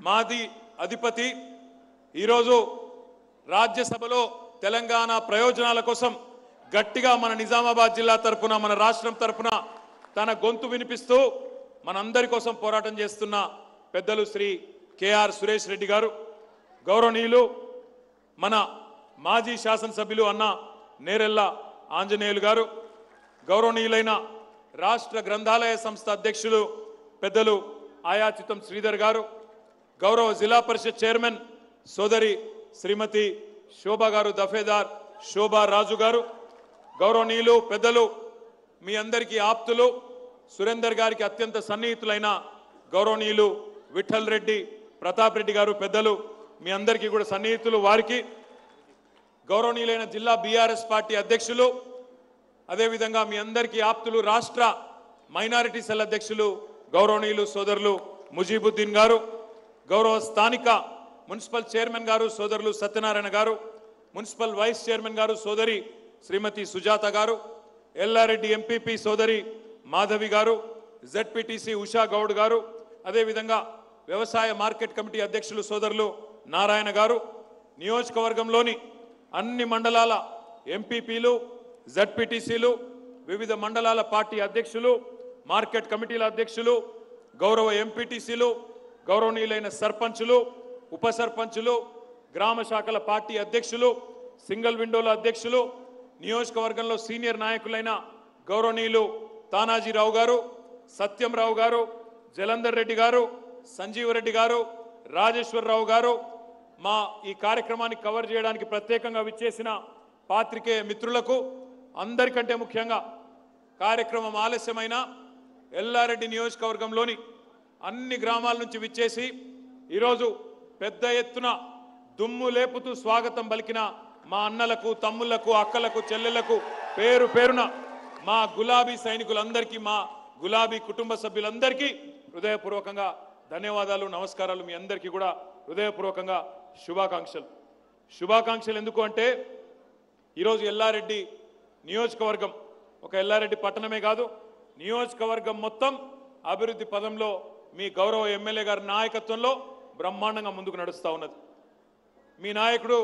మాది అధిపతి. ఈరోజు రాజ్యసభలో తెలంగాణ ప్రయోజనాల కోసం గట్టిగా మన నిజామాబాద్ జిల్లా తరపున మన రాష్ట్రం తరపున తన గొంతు వినిపిస్తూ మనందరి కోసం పోరాటం చేస్తున్న పెద్దలు శ్రీ కేఆర్ సురేష్ రెడ్డి గారు. గౌరవనీయులు మన మాజీ శాసనసభ్యులు అన్న నేరెల్ల ఆంజనేయులు గారు. గౌరవనీయులైన రాష్ట్ర గ్రంథాలయ సంస్థ అధ్యక్షులు పెద్దలు ఆయాచితం శ్రీధర్ గారు గౌరవ జిల్లా పరిషత్ చైర్మన్ సోదరి శ్రీమతి శోభా గారు దఫేదార్ శోభా రాజు గారు గౌరవనీయులు పెద్దలు మీ అందరికీ ఆప్తులు సురేందర్ గారికి అత్యంత సన్నిహితులైన గౌరవనీయులు విఠల్ రెడ్డి ప్రతాప్ రెడ్డి గారు పెద్దలు మీ అందరికీ కూడా సన్నిహితులు వారికి గౌరవనీయులైన జిల్లా బీఆర్ఎస్ పార్టీ అధ్యక్షులు అదేవిధంగా మీ అందరికీ ఆప్తులు రాష్ట్ర మైనారిటీ సెల్ అధ్యక్షులు గౌరవనీయులు సోదరులు ముజీబుద్దీన్ గారు గౌరవ స్థానిక మున్సిపల్ చైర్మన్ గారు సోదరులు సత్యనారాయణ గారు మున్సిపల్ వైస్ చైర్మన్ గారు సోదరి శ్రీమతి సుజాత గారు ఎల్లారెడ్డి ఎంపీపీ సోదరి మాధవి గారు జెడ్పీటీసీ ఉషా గౌడ్ గారు అదేవిధంగా వ్యవసాయ మార్కెట్ కమిటీ అధ్యక్షులు సోదరులు నారాయణ గారు నియోజకవర్గంలోని అన్ని మండలాల ఎంపీపీలు జడ్పీటీసీలు వివిధ మండలాల పార్టీ అధ్యక్షులు మార్కెట్ కమిటీల అధ్యక్షులు గౌరవ ఎంపీటీసీలు గౌరవనీయులైన సర్పంచులు ఉప సర్పంచులు గ్రామ శాఖల పార్టీ అధ్యక్షులు సింగిల్ విండోల అధ్యక్షులు నియోజకవర్గంలో సీనియర్ నాయకులైన గౌరవనీయులు తానాజీరావు గారు సత్యంరావు గారు జలంధర్ రెడ్డి గారు సంజీవరెడ్డి గారు రాజేశ్వరరావు గారు మా ఈ కార్యక్రమాన్ని కవర్ చేయడానికి ప్రత్యేకంగా విచ్చేసిన పాత్రికేయ మిత్రులకు అందరికంటే ముఖ్యంగా కార్యక్రమం ఆలస్యమైన ఎల్లారెడ్డి నియోజకవర్గంలోని అన్ని గ్రామాల నుంచి విచ్చేసి ఈరోజు పెద్ద ఎత్తున దుమ్ము లేపుతూ స్వాగతం పలికిన మా అన్నలకు తమ్ముళ్ళకు అక్కలకు చెల్లెళ్ళకు పేరు పేరున మా గులాబీ సైనికులందరికీ మా గులాబీ కుటుంబ సభ్యులందరికీ హృదయపూర్వకంగా ధన్యవాదాలు నమస్కారాలు మీ అందరికీ కూడా హృదయపూర్వకంగా శుభాకాంక్షలు. శుభాకాంక్షలు ఎందుకు అంటే ఈరోజు ఎల్లారెడ్డి నియోజకవర్గం ఒక ఎల్లారెడ్డి పట్టణమే కాదు నియోజకవర్గం మొత్తం అభివృద్ధి పదంలో మీ గౌరవ ఎమ్మెల్యే గారి నాయకత్వంలో బ్రహ్మాండంగా ముందుకు నడుస్తూ ఉన్నది. మీ నాయకుడు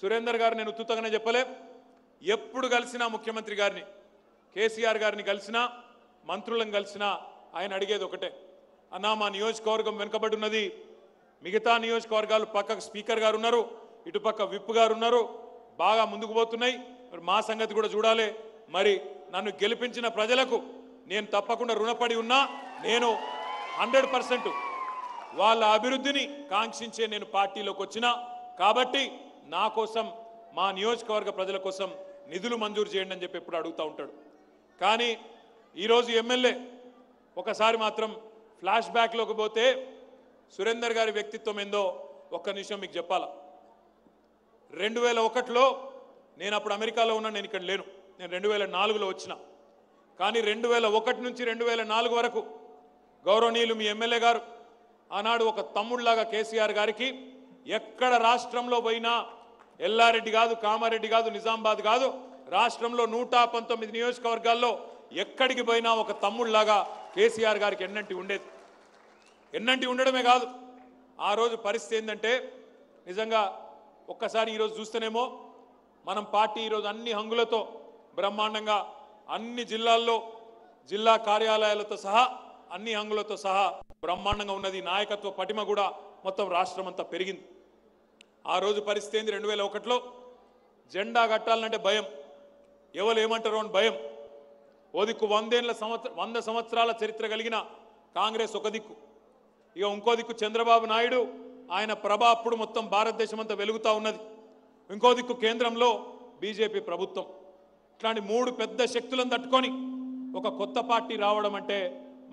సురేందర్ గారు నేను ఉత్తుతగానే చెప్పలే. ఎప్పుడు కలిసినా ముఖ్యమంత్రి గారిని కేసీఆర్ గారిని కలిసినా మంత్రులను కలిసినా ఆయన అడిగేది ఒకటే. అన్నా మా నియోజకవర్గం వెనుకబడి ఉన్నది మిగతా నియోజకవర్గాలు పక్కకు స్పీకర్ గారు ఉన్నారు ఇటుపక్క విప్ గారు ఉన్నారు బాగా ముందుకు పోతున్నాయి. మరి మా సంగతి కూడా చూడాలి. మరి నన్ను గెలిపించిన ప్రజలకు నేను తప్పకుండా రుణపడి ఉన్నా. నేను హండ్రెడ్ పర్సెంట్ వాళ్ళ అభివృద్ధిని కాంక్షించే నేను పార్టీలోకి వచ్చిన. కాబట్టి నా కోసం మా నియోజకవర్గ ప్రజల కోసం నిధులు మంజూరు చేయండి అని చెప్పి ఎప్పుడు అడుగుతూ ఉంటాడు. కానీ ఈరోజు ఎమ్మెల్యే ఒకసారి మాత్రం ఫ్లాష్ బ్యాక్లోకి పోతే సురేందర్ గారి వ్యక్తిత్వం ఏందో ఒక్క నిమిషం మీకు చెప్పాలా? రెండు వేల ఒకటిలో నేను అప్పుడు అమెరికాలో ఉన్నా నేను ఇక్కడ లేను. నేను రెండు వేల నాలుగులో వచ్చిన. కానీ రెండు వేల ఒకటి నుంచి రెండు వేల నాలుగు వరకు గౌరవనీయులు మీ ఎమ్మెల్యే గారు ఆనాడు ఒక తమ్ముళ్ళాగా కేసీఆర్ గారికి ఎక్కడ రాష్ట్రంలో పోయినా ఎల్లారెడ్డి కాదు కామారెడ్డి కాదు నిజామాబాద్ కాదు రాష్ట్రంలో నూట పంతొమ్మిది నియోజకవర్గాల్లో ఎక్కడికి పోయినా ఒక తమ్ముళ్ళాగా కేసీఆర్ గారికి ఎన్నంటి ఉండేది. ఎన్నంటి ఉండడమే కాదు. ఆ రోజు పరిస్థితి ఏంటంటే నిజంగా ఒక్కసారి ఈరోజు చూస్తేనేమో మనం పార్టీ ఈరోజు అన్ని హంగులతో బ్రహ్మాండంగా అన్ని జిల్లాల్లో జిల్లా కార్యాలయాలతో సహా అన్ని హంగులతో సహా బ్రహ్మాండంగా ఉన్నది నాయకత్వ పటిమ కూడా మొత్తం రాష్ట్రం అంతా పెరిగింది. ఆ రోజు పరిస్థితి ఏంది? రెండు వేల ఒకటిలో జెండా కట్టాలంటే భయం. ఎవరు ఏమంటారో అని భయం. ఓ దిక్కు వందేళ్ళ సంవత్సర వంద సంవత్సరాల చరిత్ర కలిగిన కాంగ్రెస్ ఒక దిక్కు. ఇక ఇంకో దిక్కు చంద్రబాబు నాయుడు ఆయన ప్రభ అప్పుడు మొత్తం భారతదేశం అంతా వెలుగుతా ఉన్నది. ఇంకో దిక్కు కేంద్రంలో బీజేపీ ప్రభుత్వం. ఇట్లాంటి మూడు పెద్ద శక్తులను తట్టుకొని ఒక కొత్త పార్టీ రావడం అంటే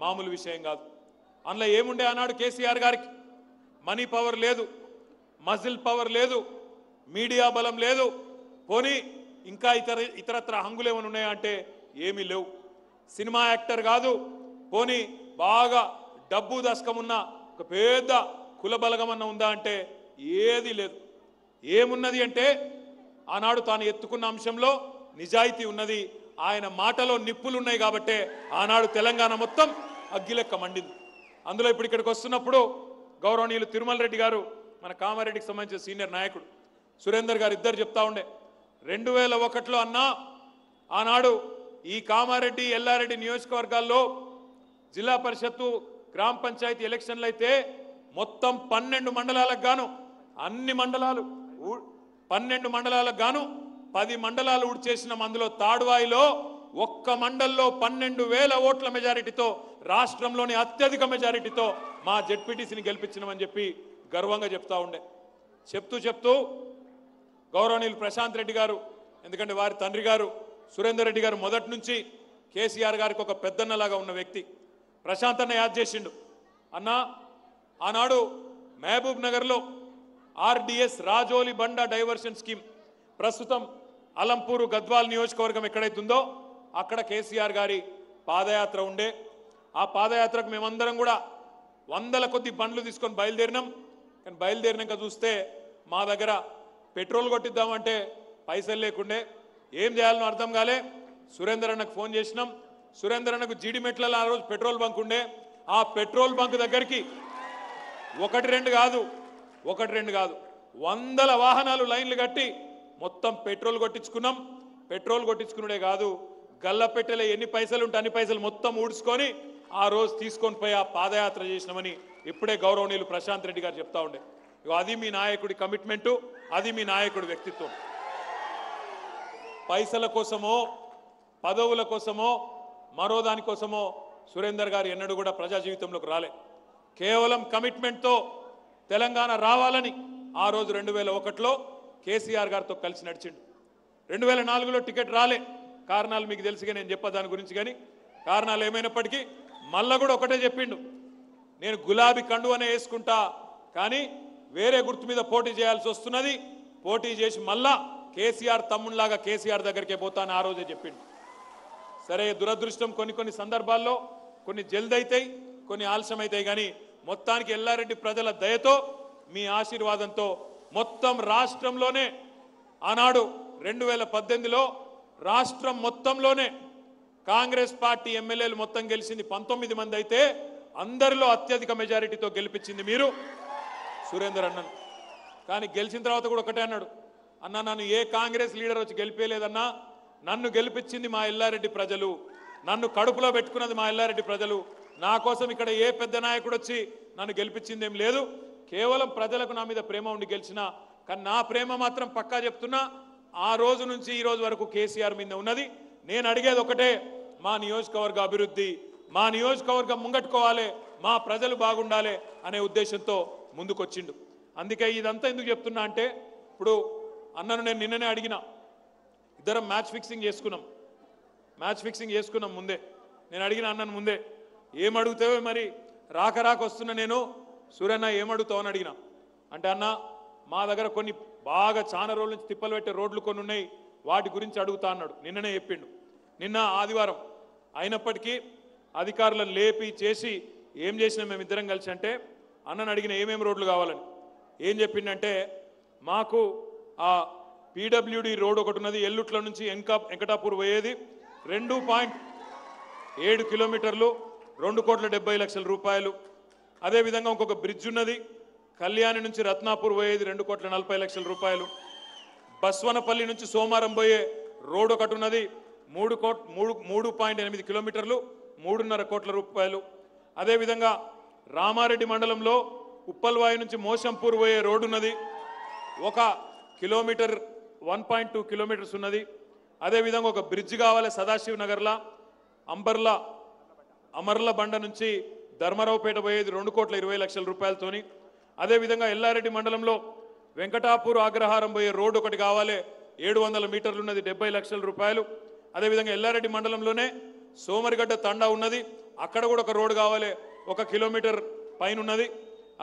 మామూలు విషయం కాదు. అందులో ఏముండే ఆనాడు కేసీఆర్ గారికి? మనీ పవర్ లేదు మజిల్ పవర్ లేదు మీడియా బలం లేదు. పోనీ ఇంకా ఇతర ఇతరత్ర హంగులు ఏమైనా ఉన్నాయా అంటే ఏమీ లేవు. సినిమా యాక్టర్ కాదు పోనీ బాగా డబ్బు దశకమున్న ఒక పెద్ద కులబలగమన్న ఉందా అంటే ఏది లేదు. ఏమున్నది అంటే ఆనాడు తాను ఎత్తుకున్న అంశంలో నిజాయితీ ఉన్నది. ఆయన మాటలో నిప్పులున్నాయి కాబట్టే ఆనాడు తెలంగాణ మొత్తం అగ్గిలెక్క మండింది. అందులో ఇప్పుడు ఇక్కడికి వస్తున్నప్పుడు గౌరవనీయులు తిరుమల రెడ్డి గారు మన కామారెడ్డికి సంబంధించిన సీనియర్ నాయకుడు సురేందర్ గారు ఇద్దరు చెప్తా ఉండే రెండు వేల ఒకటిలో అన్నా ఆనాడు ఈ కామారెడ్డి ఎల్లారెడ్డి నియోజకవర్గాల్లో జిల్లా పరిషత్తు గ్రామ పంచాయతీ ఎలక్షన్లు అయితే మొత్తం పన్నెండు మండలాలకు గాను అన్ని మండలాలు పన్నెండు మండలాలకు గాను పది మండలాలు ఉడిచేసిన అందులో తాడువాయిలో ఒక్క మండల్లో పన్నెండు వేల ఓట్ల మెజారిటీతో రాష్ట్రంలోని అత్యధిక మెజారిటీతో మా జెడ్పీటీసీని గెలిపించినామని చెప్పి గర్వంగా చెప్తా ఉండే. చెప్తూ చెప్తూ గౌరవనీయులు ప్రశాంత్ రెడ్డి గారు ఎందుకంటే వారి తండ్రి గారు సురేందర్ రెడ్డి గారు మొదటి నుంచి కేసీఆర్ గారికి ఒక పెద్దన్నలాగా ఉన్న వ్యక్తి. ప్రశాంత్ అన్న యాద్ చేసిండు. అన్నా ఆనాడు మహబూబ్ నగర్లో ఆర్డిఎస్ రాజోలి బండ డైవర్షన్ స్కీమ్ ప్రస్తుతం అలంపూరు గద్వాల్ నియోజకవర్గం ఎక్కడైతుందో అక్కడ కేసీఆర్ గారి పాదయాత్ర ఉండే. ఆ పాదయాత్రకు మేమందరం కూడా వందల కొద్ది బండ్లు తీసుకొని బయలుదేరినాం. కానీ బయలుదేరినాక చూస్తే మా దగ్గర పెట్రోల్ కొట్టిద్దామంటే పైసలు లేకుండే. ఏం చేయాలనో అర్థం కాలే. సురేందర్ అన్నకు ఫోన్ చేసినాం. సురేందర్ అన్నకు జీడిమెట్లలో ఆ రోజు పెట్రోల్ బంక్ ఉండే. ఆ పెట్రోల్ బంక్ దగ్గరికి ఒకటి రెండు కాదు ఒకటి రెండు కాదు. వందల వాహనాలు లైన్లు కట్టి మొత్తం పెట్రోల్ కొట్టించుకున్నాం. పెట్రోల్ కొట్టించుకున్నాడే కాదు గల్ల పెట్టెలో ఎన్ని పైసలు ఉంటే అన్ని పైసలు మొత్తం ఊడ్చుకొని ఆ రోజు తీసుకొని పోయి ఆ పాదయాత్ర చేసినామని ఇప్పుడే గౌరవనీయులు ప్రశాంత్ రెడ్డి గారు చెప్తా ఉండే. ఇగో అది మీ నాయకుడి కమిట్మెంటు అది మీ నాయకుడి వ్యక్తిత్వం. పైసల కోసమో పదవుల కోసమో మరో దానికోసమో సురేందర్ గారు ఎన్నడూ కూడా ప్రజా జీవితంలోకి రాలే. కేవలం కమిట్మెంట్తో తెలంగాణ రావాలని ఆ రోజు రెండు వేల ఒకటిలో కేసీఆర్ గారితో కలిసి నడిచిండు. రెండు వేల నాలుగులో టికెట్ రాలే. కారణాలు మీకు తెలుసుగా నేను చెప్పా దాని గురించి కానీ కారణాలు ఏమైనప్పటికీ మళ్ళా కూడా ఒకటే చెప్పిండు. నేను గులాబీ కండువనే వేసుకుంటా కానీ వేరే గుర్తు మీద పోటీ చేయాల్సి వస్తున్నది. పోటీ చేసి మళ్ళా కేసీఆర్ తమ్ముళ్ళాగా కేసీఆర్ దగ్గరికే పోతాను ఆ రోజే చెప్పిండు. సరే దురదృష్టం కొన్ని కొన్ని సందర్భాల్లో కొన్ని జల్ది అవుతాయి కొన్ని ఆలస్యం అవుతాయి కానీ మొత్తానికి ఎల్లారెడ్డి ప్రజల దయతో మీ ఆశీర్వాదంతో మొత్తం రాష్ట్రంలోనే ఆనాడు రెండు వేల పద్దెనిమిదిలో రాష్ట్రం మొత్తంలోనే కాంగ్రెస్ పార్టీ ఎమ్మెల్యేలు మొత్తం గెలిచింది పంతొమ్మిది మంది అయితే అందరిలో అత్యధిక మెజారిటీతో గెలిపించింది మీరు సురేందర్ అన్నను. కానీ గెలిచిన తర్వాత కూడా ఒకటే అన్నాడు. అన్న నన్ను ఏ కాంగ్రెస్ లీడర్ వచ్చి గెలిపేయలేదన్నా నన్ను గెలిపించింది మా ఎల్లారెడ్డి ప్రజలు నన్ను కడుపులో పెట్టుకున్నది మా ఎల్లారెడ్డి ప్రజలు నా కోసం ఇక్కడ ఏ పెద్ద నాయకుడు వచ్చి నన్ను గెలిపించింది ఏం లేదు. కేవలం ప్రజలకు నా మీద ప్రేమ ఉండి గెలిచిన కానీ నా ప్రేమ మాత్రం పక్కా చెప్తున్నా ఆ రోజు నుంచి ఈ రోజు వరకు కేసీఆర్ మీద ఉన్నది. నేను అడిగేది ఒకటే మా నియోజకవర్గ అభివృద్ధి మా నియోజకవర్గం ముంగట్టుకోవాలి మా ప్రజలు బాగుండాలి అనే ఉద్దేశంతో ముందుకొచ్చిండు. అందుకే ఇదంతా ఎందుకు చెప్తున్నా అంటే ఇప్పుడు అన్నను నేను నిన్ననే అడిగిన ఇద్దరం మ్యాచ్ ఫిక్సింగ్ చేసుకున్నాం. మ్యాచ్ ఫిక్సింగ్ చేసుకున్నాం ముందే. నేను అడిగిన అన్నను ముందే. ఏం మరి? రాక రాక వస్తున్నా నేను. సూర్యన్న ఏం అడుగుతావు అని అడిగిన. అంటే అన్న మా దగ్గర కొన్ని బాగా చాలా రోజుల నుంచి తిప్పలు పెట్టే రోడ్లు కొన్ని ఉన్నాయి. వాటి గురించి అడుగుతా అన్నాడు. నిన్ననే చెప్పిండు. నిన్న ఆదివారం అయినప్పటికీ అధికారులను లేపి చేసి ఏం చేసినా మేము ఇద్దరం కలిసి అంటే అన్నను అడిగిన ఏమేమి రోడ్లు కావాలని. ఏం చెప్పిండంటే మాకు ఆ పీడబ్ల్యూడి రోడ్ ఒకటి ఉన్నది. ఎల్లుట్ల నుంచి ఎంకా వెంకటాపూర్ పోయేది రెండు పాయింట్ ఏడు కిలోమీటర్లు. రెండు కోట్ల డెబ్బై లక్షల రూపాయలు. అదేవిధంగా ఇంకొక బ్రిడ్జ్ ఉన్నది. కళ్యాణి నుంచి రత్నాపూర్ పోయేది రెండు కోట్ల నలభై లక్షల రూపాయలు. బస్వనపల్లి నుంచి సోమారం పోయే రోడ్ ఒకటి ఉన్నది. మూడు కోట్ మూడు మూడు పాయింట్ ఎనిమిది కిలోమీటర్లు మూడున్నర కోట్ల రూపాయలు. అదేవిధంగా రామారెడ్డి మండలంలో ఉప్పల్వాయి నుంచి మోసంపూర్ పోయే రోడ్డు ఉన్నది. ఒక kilometre one point two kilometres ఉన్నది. అదేవిధంగా ఒక బ్రిడ్జ్ కావాలి సదాశివ్ నగర్లా అంబర్లా అమర్ల బండ నుంచి ధర్మరావుపేట పోయేది రెండు కోట్ల ఇరవై లక్షల రూపాయలతోని. అదేవిధంగా ఎల్లారెడ్డి మండలంలో వెంకటాపూర్ అగ్రహారం పోయే రోడ్డు ఒకటి కావాలి ఏడు వందల మీటర్లు ఉన్నది డెబ్బై లక్షల రూపాయలు. అదేవిధంగా ఎల్లారెడ్డి మండలంలోనే సోమరిగడ్డ తండా ఉన్నది అక్కడ కూడా ఒక రోడ్డు కావాలి ఒక కిలోమీటర్ పైన ఉన్నది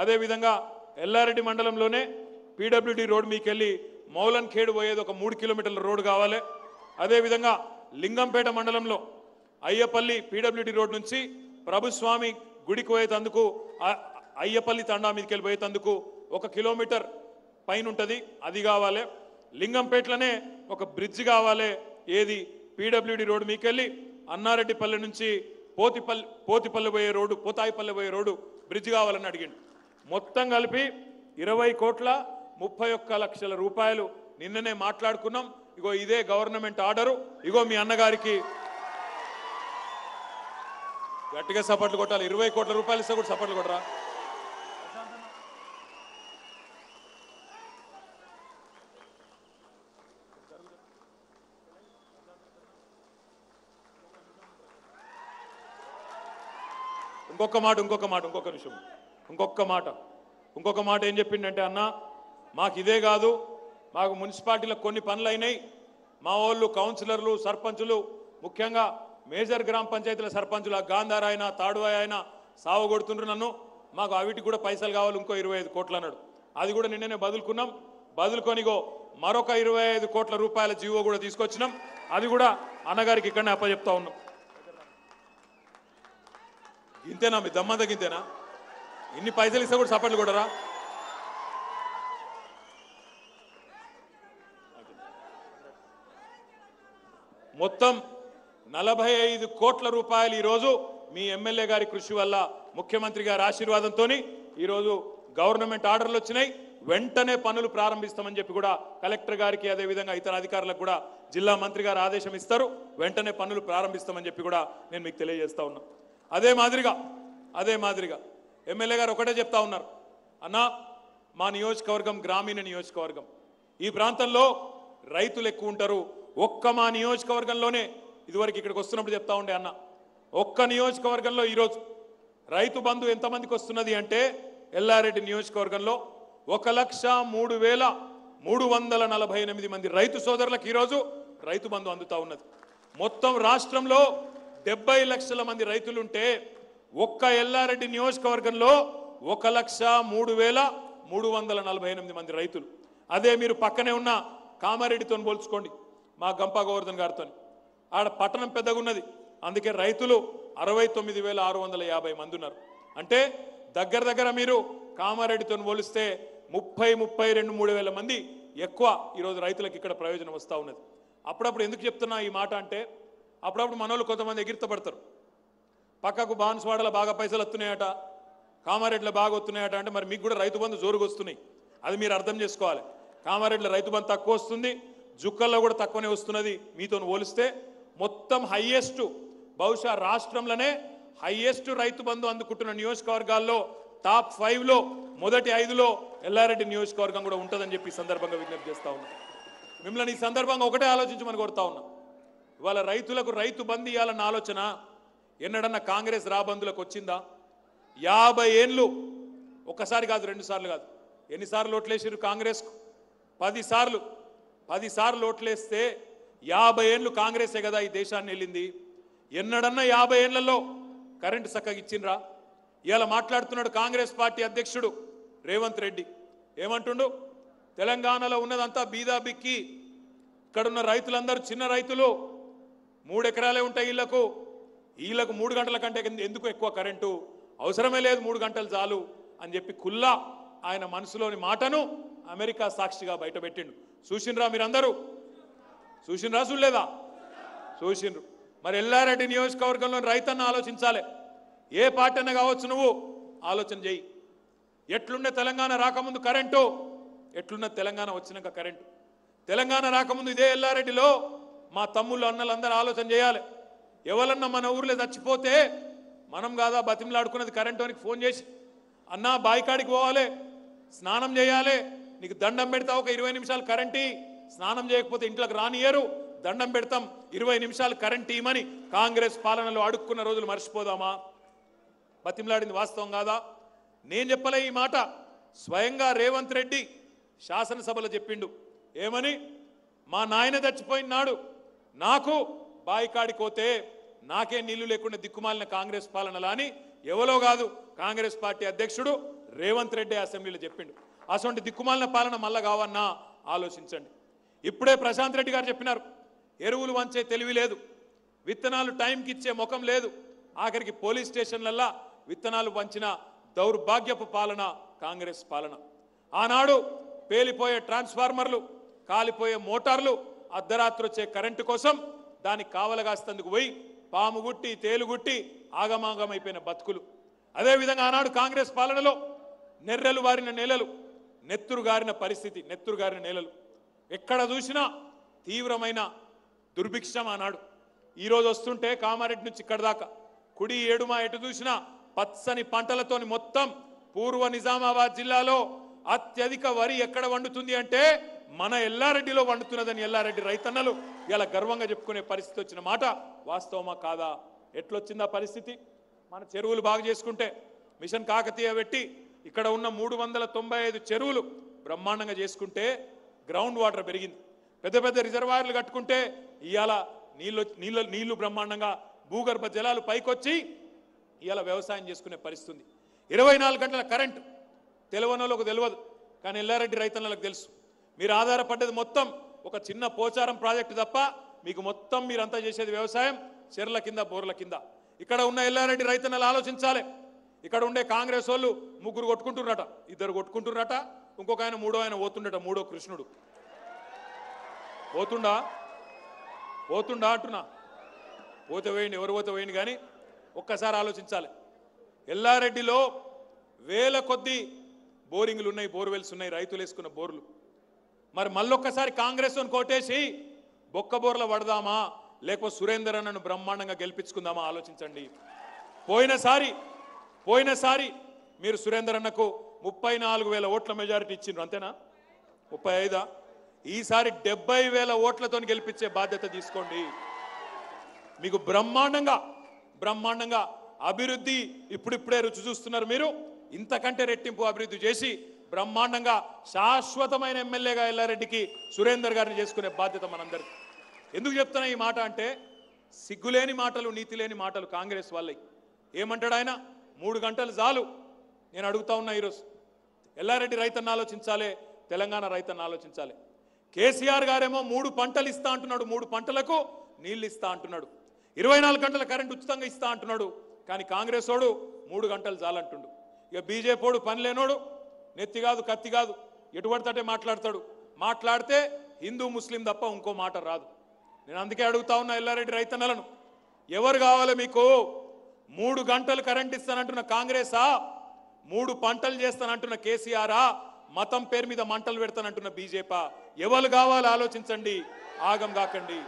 అదేవిధంగా ఎల్లారెడ్డి మండలంలోనే పీడబ్ల్యూడి రోడ్ మీకెళ్ళి మౌలన్ ఖేడ్ పోయేది ఒక మూడు కిలోమీటర్ల రోడ్డు కావాలి. అదేవిధంగా లింగంపేట మండలంలో అయ్యపల్లి పీడబ్ల్యూడి రోడ్ నుంచి ప్రభుస్వామి గుడికి పోయేటందుకు అయ్యపల్లి తండా మీదకి వెళ్ళిపోయేటందుకు ఒక కిలోమీటర్ పైన ఉంటుంది అది కావాలి. లింగంపేటలోనే ఒక బ్రిడ్జ్ కావాలి. ఏది? పీడబ్ల్యూడి రోడ్ మీకెళ్ళి అన్నారెడ్డిపల్లి నుంచి పోతిపల్లి పోతిపల్లి పోయే రోడ్డు పోతాయిపల్లి పోయే రోడ్డు బ్రిడ్జ్ కావాలని అడిగిండు. మొత్తం కలిపి ఇరవై కోట్ల ముప్పై ఒక్క లక్షల రూపాయలు నిన్ననే మాట్లాడుకున్నాం. ఇగో ఇదే గవర్నమెంట్ ఆర్డరు. ఇగో మీ అన్నగారికి గట్టిగా సపోర్ట్లు కొట్టాలి. ఇరవై కోట్ల రూపాయలు ఇస్తే కూడా సపోర్ట్లు కొట్టరా? ఇంకొక మాట ఇంకొక మాట ఇంకొక నిమిషం. ఇంకొక మాట. ఇంకొక మాట ఏం చెప్పిండంటే అన్న మాకు ఇదే కాదు. మాకు మున్సిపాలిటీలో కొన్ని పనులు అయినాయి. మా వాళ్ళు కౌన్సిలర్లు సర్పంచులు ముఖ్యంగా మేజర్ గ్రామ పంచాయతీల సర్పంచులు ఆ గాంధార అయినా తాడువాయ అయినా సాగు కొడుతుండ్రు నన్ను. మాకు అవిటికి కూడా పైసలు కావాలి ఇంకో ఇరవై ఐదు కోట్లు అన్నాడు. అది కూడా నిన్ననే బదులుకున్నాం. బదులుకొనిగో మరొక ఇరవై ఐదు కోట్ల రూపాయల జీవో కూడా తీసుకొచ్చినాం. అది కూడా అన్నగారికి ఇక్కడనే అప్పచెప్తా ఉన్నాం. ఇంతేనా మీ దమ్మంతకి ఇంతేనా ఇన్ని పైసలు ఇస్తే కూడా సపట్లు కొడరా మొత్తం నలభై ఐదు కోట్ల రూపాయలు ఈరోజు మీ ఎమ్మెల్యే గారి కృషి వల్ల ముఖ్యమంత్రి గారి ఆశీర్వాదంతో ఈరోజు గవర్నమెంట్ ఆర్డర్లు వచ్చినాయి. వెంటనే పనులు ప్రారంభిస్తామని చెప్పి కూడా కలెక్టర్ గారికి అదేవిధంగా ఇతర అధికారులకు కూడా జిల్లా మంత్రి గారు ఆదేశం ఇస్తారు. వెంటనే పనులు ప్రారంభిస్తామని చెప్పి కూడా నేను మీకు తెలియజేస్తా ఉన్నా. అదే మాదిరిగా అదే మాదిరిగా ఎమ్మెల్యే గారు ఒకటే చెప్తా ఉన్నారు. అన్నా మా నియోజకవర్గం గ్రామీణ నియోజకవర్గం. ఈ ప్రాంతంలో రైతులు ఎక్కువ ఉంటారు. ఒక్క మా నియోజకవర్గంలోనే ఇదివరకు ఇక్కడికి వస్తున్నప్పుడు చెప్తా ఉండే అన్న ఒక్క నియోజకవర్గంలో ఈరోజు రైతు బంధు ఎంతమందికి వస్తున్నది అంటే ఎల్లారెడ్డి నియోజకవర్గంలో ఒక లక్ష మూడు వేల మూడు వందల నలభై ఎనిమిది మంది రైతు సోదరులకు ఈరోజు రైతు బంధు అందుతా ఉన్నది. మొత్తం రాష్ట్రంలో డెబ్బై లక్షల మంది రైతులుంటే ఒక్క ఎల్లారెడ్డి నియోజకవర్గంలో ఒక లక్ష మూడు వేల మూడు వందల నలభై ఎనిమిది మంది రైతులు. అదే మీరు పక్కనే ఉన్న కామారెడ్డితో పోల్చుకోండి మా గంపా గోవర్ధన్ గారితో ఆడ పట్టణం పెద్దగా ఉన్నది అందుకే రైతులు అరవై తొమ్మిది వేల ఆరు వందల యాభై మంది ఉన్నారు. అంటే దగ్గర దగ్గర మీరు కామారెడ్డితో పోలిస్తే ముప్పై ముప్పై రెండు మూడు వేల మంది ఎక్కువ ఈరోజు రైతులకు ఇక్కడ ప్రయోజనం వస్తూ ఉన్నది. అప్పుడప్పుడు ఎందుకు చెప్తున్నా ఈ మాట అంటే అప్పుడప్పుడు మనోళ్ళు కొంతమంది ఎగిరితపడతారు. పక్కకు బాన్స్వాడలో బాగా పైసలు వస్తున్నాయట కామారెడ్డిలో బాగా వస్తున్నాయట అంటే మరి మీకు కూడా రైతు బంధు జోరుగా వస్తున్నాయి. అది మీరు అర్థం చేసుకోవాలి. కామారెడ్డిలో రైతు బంధు తక్కువ వస్తుంది జుక్కల్లో కూడా తక్కువనే వస్తున్నది మీతో పోలిస్తే మొత్తం హైయెస్ట్ బహుశా రాష్ట్రంలోనే హైయెస్ట్ రైతు బంధు అందుకుంటున్న నియోజకవర్గాల్లో టాప్ ఫైవ్లో మొదటి ఐదులో ఎల్లారెడ్డి నియోజకవర్గం కూడా ఉంటుందని చెప్పి సందర్భంగా విజ్ఞప్తి చేస్తూ ఉన్నా. మిమ్మల్ని ఈ సందర్భంగా ఒకటే ఆలోచించమని కోరుతా ఉన్నా. ఇవాళ రైతులకు రైతు బంద్ ఇవ్వాలన్న ఆలోచన ఎన్నడన్నా కాంగ్రెస్ రాబందులకు వచ్చిందా? యాభై ఏండ్లు ఒకసారి కాదు రెండు సార్లు కాదు. ఎన్నిసార్లు ఓట్లేసారు కాంగ్రెస్కు? పదిసార్లు పదిసార్లు పది ఓట్లేస్తే యాభై ఏళ్ళు కాంగ్రెసే కదా ఈ దేశాన్ని వెళ్ళింది. ఎన్నడన్నా యాభై ఏళ్ళలో కరెంటు చక్కగా ఇచ్చిండ్రా? ఇలా మాట్లాడుతున్నాడు కాంగ్రెస్ పార్టీ అధ్యక్షుడు రేవంత్ రెడ్డి. ఏమంటుండు? తెలంగాణలో ఉన్నదంతా బీదా బిక్కి. ఇక్కడున్న రైతులందరూ చిన్న రైతులు. మూడు ఎకరాలే ఉంటాయి వీళ్ళకు వీళ్ళకు మూడు గంటల కంటే ఎందుకు ఎక్కువ కరెంటు? అవసరమే లేదు మూడు గంటలు చాలు అని చెప్పి కుల్లా ఆయన మనసులోని మాటను అమెరికా సాక్షిగా బయటపెట్టిండు. చూసిండ్రా మీరందరూ? చూసినరా చూడలేదా? చూసిండ్రు. మరి ఎల్లారెడ్డి నియోజకవర్గంలో రైతన్న ఆలోచించాలి. ఏ పార్టీ అన్న కావచ్చు నువ్వు ఆలోచన చెయ్యి ఎట్లుండే తెలంగాణ రాకముందు కరెంటు? ఎట్లున్న తెలంగాణ వచ్చినాక కరెంటు? తెలంగాణ రాకముందు ఇదే ఎల్లారెడ్డిలో మా తమ్ముళ్ళు అన్నలందరూ ఆలోచన చేయాలి. ఎవరన్నా మన ఊర్లో చచ్చిపోతే మనం కాదా బతిమలాడుకున్నది కరెంటోనికి ఫోన్ చేసి అన్నా బాయికాడికి పోవాలి స్నానం చేయాలి నీకు దండం పెడతా ఒక ఇరవై నిమిషాలు కరెంటు స్నానం చేయకపోతే ఇంట్లోకి రానియరు దండం పెడతాం. ఇరవై నిమిషాలు కరెంట్ ఇవ్వమని కాంగ్రెస్ పాలనలో అడుక్కున్న రోజులు మర్చిపోదామా? బతిమలాడింది వాస్తవం కాదా? నేను చెప్పలే ఈ మాట. స్వయంగా రేవంత్ రెడ్డి శాసనసభలో చెప్పిండు. ఏమని? మా నాయన చచ్చిపోయినాడు నాకు బాయికాడిపోతే నాకే నీళ్ళు లేకుండా దిక్కుమాలిన కాంగ్రెస్ పాలనలా అని ఎవరో కాదు కాంగ్రెస్ పార్టీ అధ్యక్షుడు రేవంత్ రెడ్డి అసెంబ్లీలో చెప్పిండు. అటువంటి దిక్కుమాలిన పాలన మళ్ళా కావన్నా? ఆలోచించండి. ఇప్పుడే ప్రశాంత్ రెడ్డి గారు చెప్పినారు ఎరువులు వంచే తెలివి లేదు విత్తనాలు టైంకి ఇచ్చే ముఖం లేదు ఆఖరికి పోలీస్ స్టేషన్లల్లా విత్తనాలు వంచిన దౌర్భాగ్యపు పాలన కాంగ్రెస్ పాలన. ఆనాడు పేలిపోయే ట్రాన్స్ఫార్మర్లు కాలిపోయే మోటార్లు అర్ధరాత్రి వచ్చే కరెంటు కోసం దానికి కావలగాస్తందుకు పోయి పాముగుట్టి తేలుగుట్టి ఆగమాగమైపోయిన బతుకులు. అదేవిధంగా ఆనాడు కాంగ్రెస్ పాలనలో నెర్రెలు వారిన నేలలు నెత్తురు గారిన పరిస్థితి నెత్తురు గారిన నేలలు. ఎక్కడ చూసినా తీవ్రమైన దుర్భిక్షం ఆనాడు. ఈరోజు వస్తుంటే కామారెడ్డి నుంచి ఇక్కడ దాకా. కుడి ఏడుమా ఎటు చూసినా పచ్చని పంటలతోని మొత్తం పూర్వ నిజామాబాద్ జిల్లాలో అత్యధిక వరి ఎక్కడ వండుతుంది అంటే మన ఎల్లారెడ్డిలో వండుతున్నదని ఎల్లారెడ్డి రైతన్నలు ఇలా గర్వంగా చెప్పుకునే పరిస్థితి వచ్చిన మాట వాస్తవమా కాదా? ఎట్లొచ్చిందా పరిస్థితి? మన చెరువులు బాగు చేసుకుంటే మిషన్ కాకతీయ పెట్టి ఇక్కడ ఉన్న మూడు వందల తొంభై ఐదు చెరువులు బ్రహ్మాండంగా చేసుకుంటే గ్రౌండ్ వాటర్ పెరిగింది. పెద్ద పెద్ద రిజర్వాయర్లు కట్టుకుంటే ఇవాళ నీళ్ళు నీళ్ళు నీళ్ళు బ్రహ్మాండంగా భూగర్భ జలాలు పైకొచ్చి ఇవాళ వ్యవసాయం చేసుకునే పరిస్థితి ఉంది ఇరవై నాలుగు గంటల కరెంట్ తెలియనోళ్ళకు తెలియదు కానీ ఎల్లారెడ్డి రైతన్నలకు తెలుసు. మీరు ఆధారపడ్డది మొత్తం ఒక చిన్న పోచారం ప్రాజెక్టు తప్ప మీకు మొత్తం మీరంతా చేసేది వ్యవసాయం చెర్ల కింద బోర్ల కింద. ఇక్కడ ఉన్న ఎల్లారెడ్డి రైతన్నలు ఆలోచించాలి. ఇక్కడ ఉండే కాంగ్రెస్ వాళ్ళు ముగ్గురు కొట్టుకుంటున్నారట ఇద్దరు కొట్టుకుంటున్నారట ఇంకొక ఆయన మూడో ఆయన పోతుండట మూడో కృష్ణుడు. పోతుండా? పోతుండా అంటున్నా. పోతే వేయండి ఎవరు పోతే వేయండి కానీ ఒక్కసారి ఆలోచించాలి. ఎల్లారెడ్డిలో వేల కొద్ది బోరింగ్లు ఉన్నాయి బోర్వెల్స్ ఉన్నాయి రైతులు వేసుకున్న బోర్లు. మరి మళ్ళొక్కసారి కాంగ్రెస్ కోటేసి బొక్క బోర్ల పడదామా లేకపోతే సురేందర్ అన్నను బ్రహ్మాండంగా గెలిపించుకుందామా ఆలోచించండి. పోయినసారి పోయినసారి మీరు సురేందర్ అన్నకు ముప్పై నాలుగు వేల ఓట్ల మెజారిటీ ఇచ్చిండ్రు అంతేనా? ముప్పై ఐదా? ఈసారి డెబ్బై వేల ఓట్లతో గెలిపించే బాధ్యత తీసుకోండి. మీకు బ్రహ్మాండంగా బ్రహ్మాండంగా అభివృద్ధి ఇప్పుడిప్పుడే రుచి చూస్తున్నారు మీరు. ఇంతకంటే రెట్టింపు అభివృద్ధి చేసి బ్రహ్మాండంగా శాశ్వతమైన ఎమ్మెల్యేగా ఎల్లారెడ్డికి సురేందర్ గారిని చేసుకునే బాధ్యత మనందరికీ ఎందుకు చెప్తున్నా ఈ మాట అంటే సిగ్గులేని మాటలు నీతి లేని మాటలు కాంగ్రెస్ వాళ్ళకి ఏమంటాడు ఆయన? మూడు గంటలు చాలు. నేను అడుగుతా ఉన్నా ఈరోజు. ఎల్లారెడ్డి రైతన్న ఆలోచించాలి తెలంగాణ రైతన్న ఆలోచించాలి. కేసీఆర్ గారేమో మూడు పంటలు ఇస్తా అంటున్నాడు మూడు పంటలకు నీళ్ళు ఇస్తా అంటున్నాడు. ఇరవై నాలుగు గంటల కరెంట్ ఉచితంగా ఇస్తా అంటున్నాడు. కానీ కాంగ్రెస్ వాడు మూడు గంటలు చాలంటుండు. ఇక బీజేపీడు పని లేనోడు నెత్తి కాదు కత్తి కాదు ఎటు పడితే మాట్లాడతాడు. మాట్లాడితే హిందూ ముస్లిం తప్ప ఇంకో మాట రాదు. నేను అందుకే అడుగుతా ఉన్నా ఎల్లారెడ్డి రైతన్నలను ఎవరు కావాలి మీకు? మూడు గంటలు కరెంట్ ఇస్తానంటున్న కాంగ్రెసా? మూడు పంటలు చేస్తానంటున్న కేసీఆరా మతం పేరు మీద మంటలు పెడతానంటున్న బీజేపీ. ఎవరు కావాలి ఆలోచించండి ఆగం కాకండి.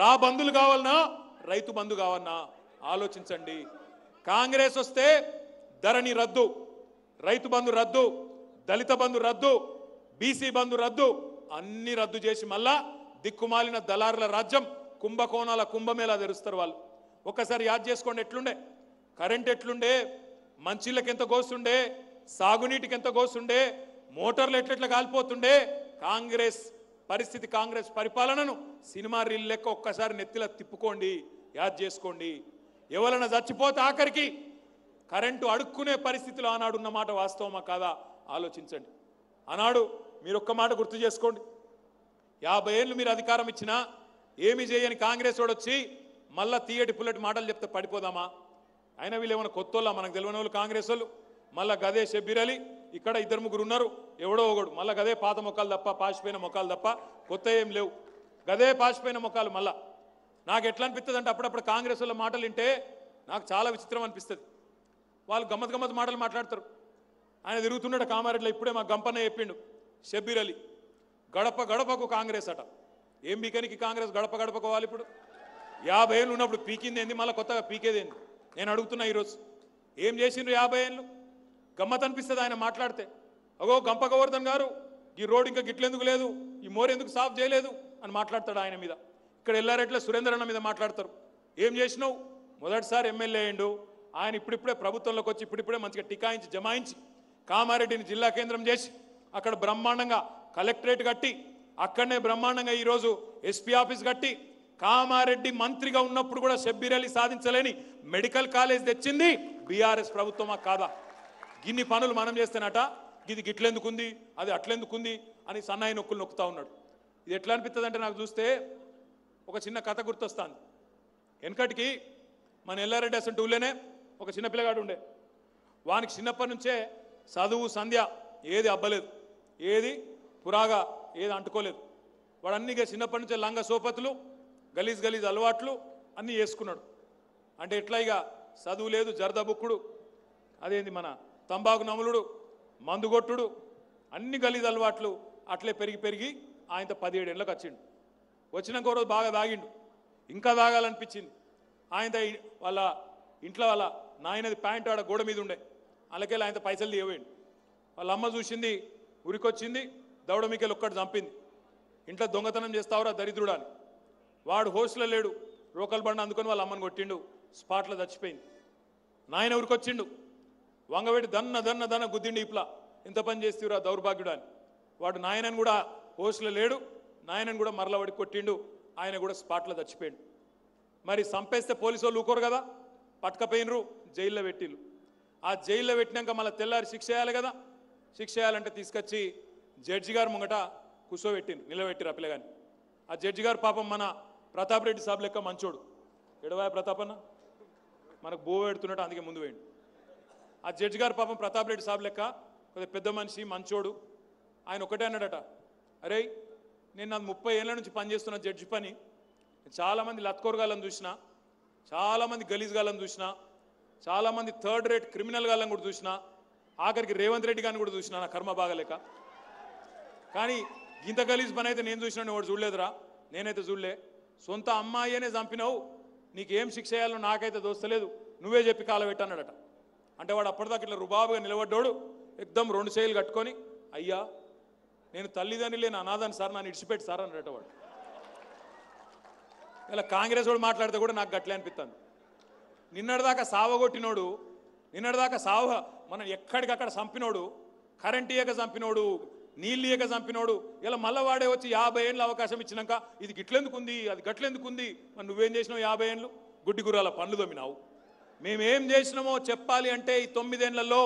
రా బంధులు కావాలన్నా రైతు బంధు కావన్నా ఆలోచించండి. కాంగ్రెస్ వస్తే ధరణి రద్దు రైతు బంధు రద్దు దళిత బంధు రద్దు బీసీ బంధు రద్దు అన్ని రద్దు చేసి మళ్ళా దిక్కుమాలిన దళారుల రాజ్యం కుంభకోణాల కుంభమేలా తెరుస్తారు వాళ్ళు. ఒక్కసారి యాద్ చేసుకోండి ఎట్లుండే? కరెంట్ ఎట్లుండే? మంచిళ్ళకి ఎంత గోస్తుండే? సాగునీటికి ఎంత గోస్తుండే? మోటార్లు ఎట్లెట్లా కాలిపోతుండే? కాంగ్రెస్ పరిస్థితి కాంగ్రెస్ పరిపాలనను సినిమా రీల్ లెక్క ఒక్కసారి నెత్తిలా తిప్పుకోండి యాద్ చేసుకోండి. ఎవరైనా చచ్చిపోతే ఆఖరికి కరెంటు అడుక్కునే పరిస్థితిలో ఆనాడు ఉన్న మాట వాస్తవమా కాదా? ఆలోచించండి. ఆనాడు మీరు ఒక్క మాట గుర్తు చేసుకోండి. యాభై ఏళ్ళు మీరు అధికారం ఇచ్చినా ఏమి చేయని కాంగ్రెస్ వాడు వచ్చి మళ్ళా తీయటి పుల్లటి మాటలు చెప్తే పడిపోదామా? అయినా వీళ్ళు ఏమైనా కొత్తోళ్ళ? మనకు తెలియని వాళ్ళు కాంగ్రెస్ వాళ్ళు. మళ్ళీ గదే షబ్బీర్ అలీ ఇక్కడ ఇద్దరు ముగ్గురు ఉన్నారు. ఎవడో ఒకడు. మళ్ళీ గదే పాత మొక్కలు తప్ప పాసిపోయిన మొక్కలు తప్ప కొత్త ఏం లేవు. గదే పాసిపోయిన మొక్కలు మళ్ళా. నాకు ఎట్లా అనిపిస్తుంది అంటే అప్పుడప్పుడు కాంగ్రెస్ వాళ్ళ మాటలు వింటే నాకు చాలా విచిత్రం అనిపిస్తుంది. వాళ్ళు గమ్మత్ గమ్మత్ మాటలు మాట్లాడతారు. ఆయన తిరుగుతున్నాడు కామారెడ్డిలో ఇప్పుడే మా గంపన్న చెప్పిండు షబ్బీర్ అలీ. గడప గడపకు కాంగ్రెస్ అట. ఏం పీకనికి కాంగ్రెస్ గడప గడపకు వాళ్ళు ఇప్పుడు? యాభై ఏళ్ళు ఉన్నప్పుడు పీకింది ఏంది? మళ్ళీ కొత్తగా పీకేదేంది నేను అడుగుతున్నా ఈరోజు. ఏం చేసిండ్రు యాభై ఏళ్ళు? గమ్మత్ అనిపిస్తుంది ఆయన మాట్లాడితే. అగో గంప గోవర్ధన్ గారు ఈ రోడ్ ఇంకా గిట్లెందుకు లేదు? ఈ మోర్ ఎందుకు సాఫ్ చేయలేదు? అని మాట్లాడతాడు ఆయన మీద. ఇక్కడ ఎల్లారెడ్ల సురేందర్ అన్న మీద మాట్లాడతారు. ఏం చేసినావు? మొదటిసారి ఎమ్మెల్యే అయ్యిండు. ఆయన ఇప్పుడిప్పుడే ప్రభుత్వంలోకి వచ్చి ఇప్పుడిప్పుడే మంచిగా టికాయించి జమాయించి కామారెడ్డిని జిల్లా కేంద్రం చేసి అక్కడ బ్రహ్మాండంగా కలెక్టరేట్ కట్టి అక్కడనే బ్రహ్మాండంగా ఈరోజు ఎస్పీ ఆఫీస్ కట్టి కామారెడ్డి మంత్రిగా ఉన్నప్పుడు కూడా షబ్బీర్ అలీ సాధించలేని మెడికల్ కాలేజ్ తెచ్చింది బీఆర్ఎస్ ప్రభుత్వమా కాదా? గిన్ని పనులు మనం చేస్తేనట ఇది గిట్లెందుకుంది అది అట్లెందుకుంది అని సన్నాయి నొక్కులు నొక్కుతా ఉన్నాడు. ఇది ఎట్లా అనిపిస్తుంది అంటే నాకు చూస్తే ఒక చిన్న కథ గుర్తొస్తాను వెనకటికి మన ఎల్లారెడ్డి అసలు ఊళ్ళోనే ఒక చిన్న పిల్లగాడు ఉండే. వానికి చిన్నప్పటి నుంచే చదువు సంధ్య ఏది అబ్బలేదు. ఏది పురాగా ఏది అంటుకోలేదు. వాడు అన్ని చిన్నప్పటి నుంచే లంగ సోపతులు గలీజ్ గలీజ్ అలవాట్లు అన్నీ వేసుకున్నాడు. అంటే ఎట్లా ఇక చదువు లేదు జరద బుక్కుడు. అదేంది మన తంబాకు నములుడు మందుగొట్టుడు అన్ని గలీజ్ అలవాట్లు అట్లే పెరిగి పెరిగి ఆయనతో పదిహేడేళ్ళకి వచ్చిండు. వచ్చినాక ఒక రోజు బాగా తాగిండు. ఇంకా తాగాలనిపించింది. ఆయనతో వాళ్ళ ఇంట్లో వాళ్ళ నాయనది ప్యాంట్ ఆడ గోడ మీద ఉండే. అలాగే ఆయనతో పైసలు తీయవేయండి వాళ్ళ అమ్మ చూసింది ఉరికొచ్చింది దౌడమికెళ్ళి ఒక్కటి చంపింది. ఇంట్లో దొంగతనం చేస్తావురా దరిద్రుడా అని. వాడు హోస్లో లేడు రోకల్ బండ అందుకొని వాళ్ళ అమ్మని కొట్టిండు స్పాట్లో చచ్చిపోయింది. నాయన ఊరికొచ్చిండు వంగవేటి దన్న దన్న దన్న గుద్దిండు ఇట్లా ఎంత పని చేస్తీవురా దౌర్భాగ్యుడు అని. వాడు నాయనని కూడా హోస్లో లేడు నాయనని కూడా మరల వాడికి కొట్టిండు ఆయన కూడా స్పాట్లో చచ్చిపోయిండు. మరి సంపేస్తే పోలీసు వాళ్ళు ఊకోరు కదా? పట్టకపోయినరు జైల్లో పెట్టిళ్ళు. ఆ జైల్లో పెట్టినాక మళ్ళీ తెల్లారి శిక్ష చేయాలి కదా? శిక్ష చేయాలంటే తీసుకొచ్చి జడ్జి గారు ముంగట కూర్చోబెట్టిండ్రు నిలబెట్టిరు ఆ పిల్లగాని ఆ జడ్జి గారు పాపం మన ప్రతాప్ రెడ్డి సాబ్ లెక్క మంచోడు. ఎడవాయ ప్రతాపన్న మనకు బో పెడుతున్నట్టు అందుకే ముందు వేయండి ఆ జడ్జి గారు పాపం ప్రతాప్ రెడ్డి సాబ్ లెక్క కొద్దిగా పెద్ద మనిషి మంచోడు. ఆయన ఒకటే అన్నాడట. అరే నేను నాకు ముప్పై ఏళ్ళ నుంచి పనిచేస్తున్న జడ్జి పని. చాలామంది లత్కోరగాళ్ళని చూసిన చాలామంది గలీజ్ గాళ్ళని చూసిన చాలామంది థర్డ్ రేట్ క్రిమినల్ గాళ్ళని కూడా చూసిన ఆఖరికి రేవంత్ రెడ్డి గారిని కూడా చూసిన నా కర్మ బాగలేక. కానీ ఇంత గలీజ్ పని అయితే నేను చూసినా వాడు చూడలేదురా? నేనైతే చూడలే. సొంత అమ్మాయినే చంపినావు నీకేం శిక్ష చేయాలో నాకైతే దోస్తలేదు నువ్వే చెప్పి కాలబెట్టానడట అంటే వాడు అప్పటిదాకా ఇట్లా రుబాబుగా నిలబడ్డాడు ఎక్దం రెండు చేతులు కట్టుకొని అయ్యా నేను తల్లిదండ్రులు లేని అనాథాన్ని సార్ నన్ను ఇడిచిపెట్టి సార్ అన్నట వాడు. ఇలా కాంగ్రెస్ వాడు మాట్లాడితే కూడా నాకు గట్లే అనిపిస్తుంది నిన్నటిదాకా సావగొట్టినోడు నిన్నటిదాకా సావ మనం ఎక్కడికక్కడ చంపినోడు కరెంట్ ఇయ్యక చంపినోడు నీళ్ళు ఇయ్యక చంపినోడు. ఇలా మళ్ళా వాడే వచ్చి యాభై ఏళ్ళు అవకాశం ఇచ్చినాక ఇది గిట్లెందుకుంది అది గట్లెందుకుంది? మరి నువ్వేం చేసినావు యాభై ఏళ్ళు గుడ్డి గుర్రాల పండ్లు దొమ్మినావు మేమేం చేసినామో చెప్పాలి అంటే ఈ తొమ్మిదేళ్ళలో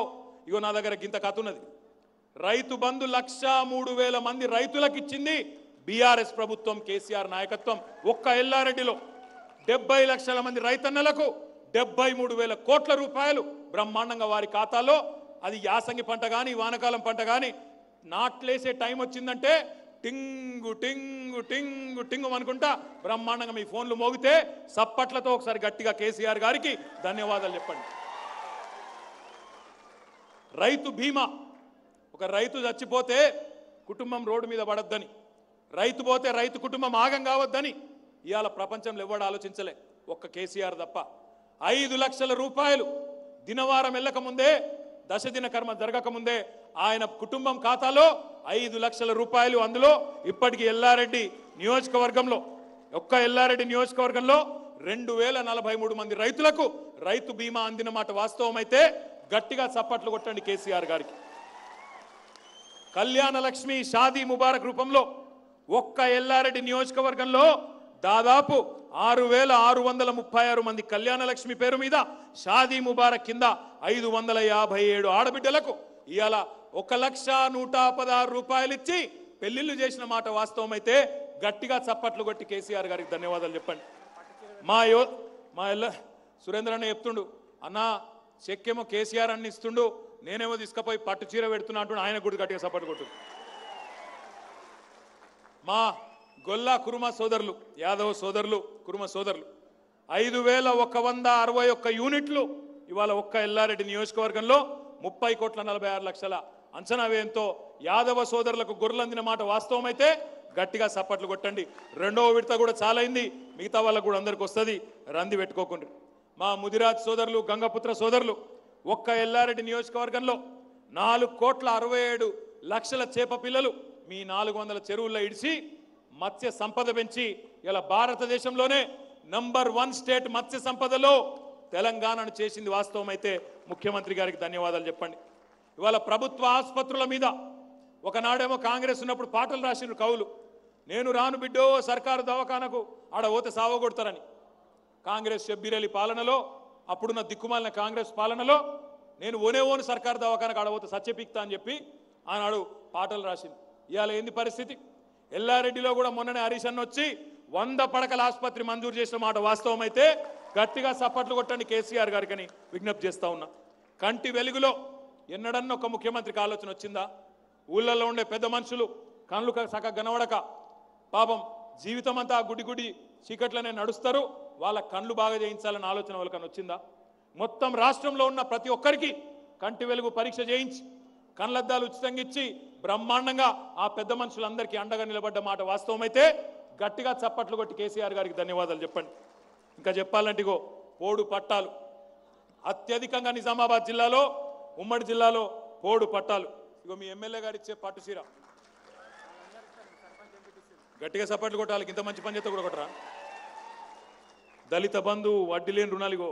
ఇగో నా దగ్గర గింత కథ ఉన్నది. రైతు బంధు లక్ష మూడు వేల మంది రైతులకు ఇచ్చింది బీఆర్ఎస్ ప్రభుత్వం కేసీఆర్ నాయకత్వం ఒక్క ఎల్లారెడ్డిలో. డెబ్బై లక్షల మంది రైతన్నలకు డెబ్బై మూడు వేల కోట్ల రూపాయలు బ్రహ్మాండంగా వారి ఖాతాలో. అది యాసంగి పంట కానీ వానకాలం పంట కానీ నాట్లేసే టైం వచ్చిందంటే టింగు టింగు టింగు టింగు అనుకుంటా బ్రహ్మాండంగా మీ ఫోన్లు మోగితే సప్పట్లతో ఒకసారి గట్టిగా కేసీఆర్ గారికి ధన్యవాదాలు చెప్పండి. రైతు బీమా. ఒక రైతు చచ్చిపోతే కుటుంబం రోడ్డు మీద పడొద్దని రైతు పోతే రైతు కుటుంబం ఆగం కావద్దని ఇవాళ ప్రపంచంలో ఎవడు ఆలోచించలే? ఒక్క కేసీఆర్ తప్ప. ఐదు లక్షల రూపాయలు దినవారం వెళ్ళక ముందే దశదిన కర్మ జరగకముందే ఆయన కుటుంబం ఖాతాలో ఐదు లక్షల రూపాయలు అందులో. ఇప్పటికి ఎల్లారెడ్డి నియోజకవర్గంలో ఒక్క ఎల్లారెడ్డి నియోజకవర్గంలో రెండు వేల నలభై మూడు మంది రైతులకు రైతు బీమా అందిన మాట వాస్తవమైతే గట్టిగా చప్పట్లు కొట్టండి కేసీఆర్ గారికి. కళ్యాణ లక్ష్మి షాదీ ముబారక్ రూపంలో ఒక్క ఎల్లారెడ్డి నియోజకవర్గంలో దాదాపు ఆరు వేల ఆరు వందల ముప్పై ఆరు మంది కళ్యాణ లక్ష్మి పేరు మీద షాదీ ముబారక్ కింద ఐదు వందల యాభై ఏడు ఆడబిడ్డలకు ఇవాళ ఒక లక్ష నూట పదహారు రూపాయలు ఇచ్చి పెళ్ళిళ్ళు చేసిన మాట వాస్తవమైతే గట్టిగా చప్పట్లు కొట్టి కేసీఆర్ గారికి ధన్యవాదాలు చెప్పండి. మా యో మా ఎల్ల సురేంద్ర అన్న చెప్తుండు అన్నా చెక్కేమో కేసీఆర్ అన్ని ఇస్తుండు నేనేమో తీసుకుపోయి పట్టు చీర పెడుతున్నా అంటుండు ఆయన గుడి గట్టిగా చప్పట్లు కొట్టు మా గొల్లా కురుమ సోదరులు యాదవ సోదరులు కురుమ సోదరులు ఐదు వేల ఒక వంద అరవై ఒక్క యూనిట్లు ఇవాళ ఒక్క ఎల్లారెడ్డి నియోజకవర్గంలో ముప్పై కోట్ల నలభై ఆరు లక్షల అంచనా వ్యయంతో యాదవ సోదరులకు గొర్రెలందిన మాట వాస్తవమైతే గట్టిగా సప్పట్లు కొట్టండి. రెండవ విడత కూడా చాలైంది. మిగతా వాళ్ళకు కూడా అందరికి వస్తుంది. రంది పెట్టుకోకుండా. మా ముదిరాజ్ సోదరులు గంగపుత్ర సోదరులు ఒక్క ఎల్లారెడ్డి నియోజకవర్గంలో నాలుగు కోట్ల అరవై ఏడు లక్షల చేప పిల్లలు మీ నాలుగు వందల చెరువుల్లో ఇడిచి మత్స్య సంపద పెంచి ఇలా భారతదేశంలోనే నంబర్ వన్ స్టేట్ మత్స్య సంపదలో తెలంగాణను చేసింది వాస్తవమైతే ముఖ్యమంత్రి గారికి ధన్యవాదాలు చెప్పండి. ఇవాళ ప్రభుత్వ ఆసుపత్రుల మీద ఒకనాడేమో కాంగ్రెస్ ఉన్నప్పుడు పాటలు రాసిండ్రు కవులు. నేను రాను బిడ్డో సర్కారు దవాఖానకు ఆడ పోతే సావగొడతారని. కాంగ్రెస్ షబ్బీరలి పాలనలో అప్పుడున్న దిక్కుమాలిన కాంగ్రెస్ పాలనలో నేను ఓనే ఓను సర్కారు దవాఖానకు ఆడబోతే సత్యపిక్తా అని చెప్పి ఆనాడు పాటలు రాసింది ఇవాళ ఏంది పరిస్థితి? ఎల్లారెడ్డిలో కూడా మొన్ననే హరీష్ అన్న వచ్చి వంద పడకల ఆసుపత్రి మంజూరు చేసిన మాట వాస్తవం అయితే గట్టిగా సప్పట్లు కొట్టండి కేసీఆర్ గారికి అని విజ్ఞప్తి చేస్తూ ఉన్నా. కంటి వెలుగులో ఎన్నడన్నా ఒక ముఖ్యమంత్రికి ఆలోచన వచ్చిందా? ఊళ్ళల్లో ఉండే పెద్ద మనుషులు కళ్ళు సక గనవడక పాపం జీవితం అంతా ఆ గుడి గుడి చీకట్లనే నడుస్తారు వాళ్ళ కళ్ళు బాగా చేయించాలని ఆలోచన వాళ్ళకని వచ్చిందా? మొత్తం రాష్ట్రంలో ఉన్న ప్రతి ఒక్కరికి కంటి వెలుగు పరీక్ష చేయించి కళ్ళద్దాలు ఉచితంగా ఇచ్చి బ్రహ్మాండంగా ఆ పెద్ద మనుషులందరికీ అండగా నిలబడ్డ మాట వాస్తవమైతే గట్టిగా చప్పట్లు కొట్టి కేసీఆర్ గారికి ధన్యవాదాలు చెప్పండి. ఇంకా చెప్పాలంటే ఇగో పోడు పట్టాలు. అత్యధికంగా నిజామాబాద్ జిల్లాలో ఉమ్మడి జిల్లాలో పోడు పట్టాలు. ఇగో మీ ఎమ్మెల్యే గారు ఇచ్చే పట్టు చీర. గట్టిగా సపరేట్లు కొట్టాలి ఇంత మంచి పని చేస్తే కూడా కొట్టరా? దళిత బంధు వడ్డీ లేని రుణాలు ఇగో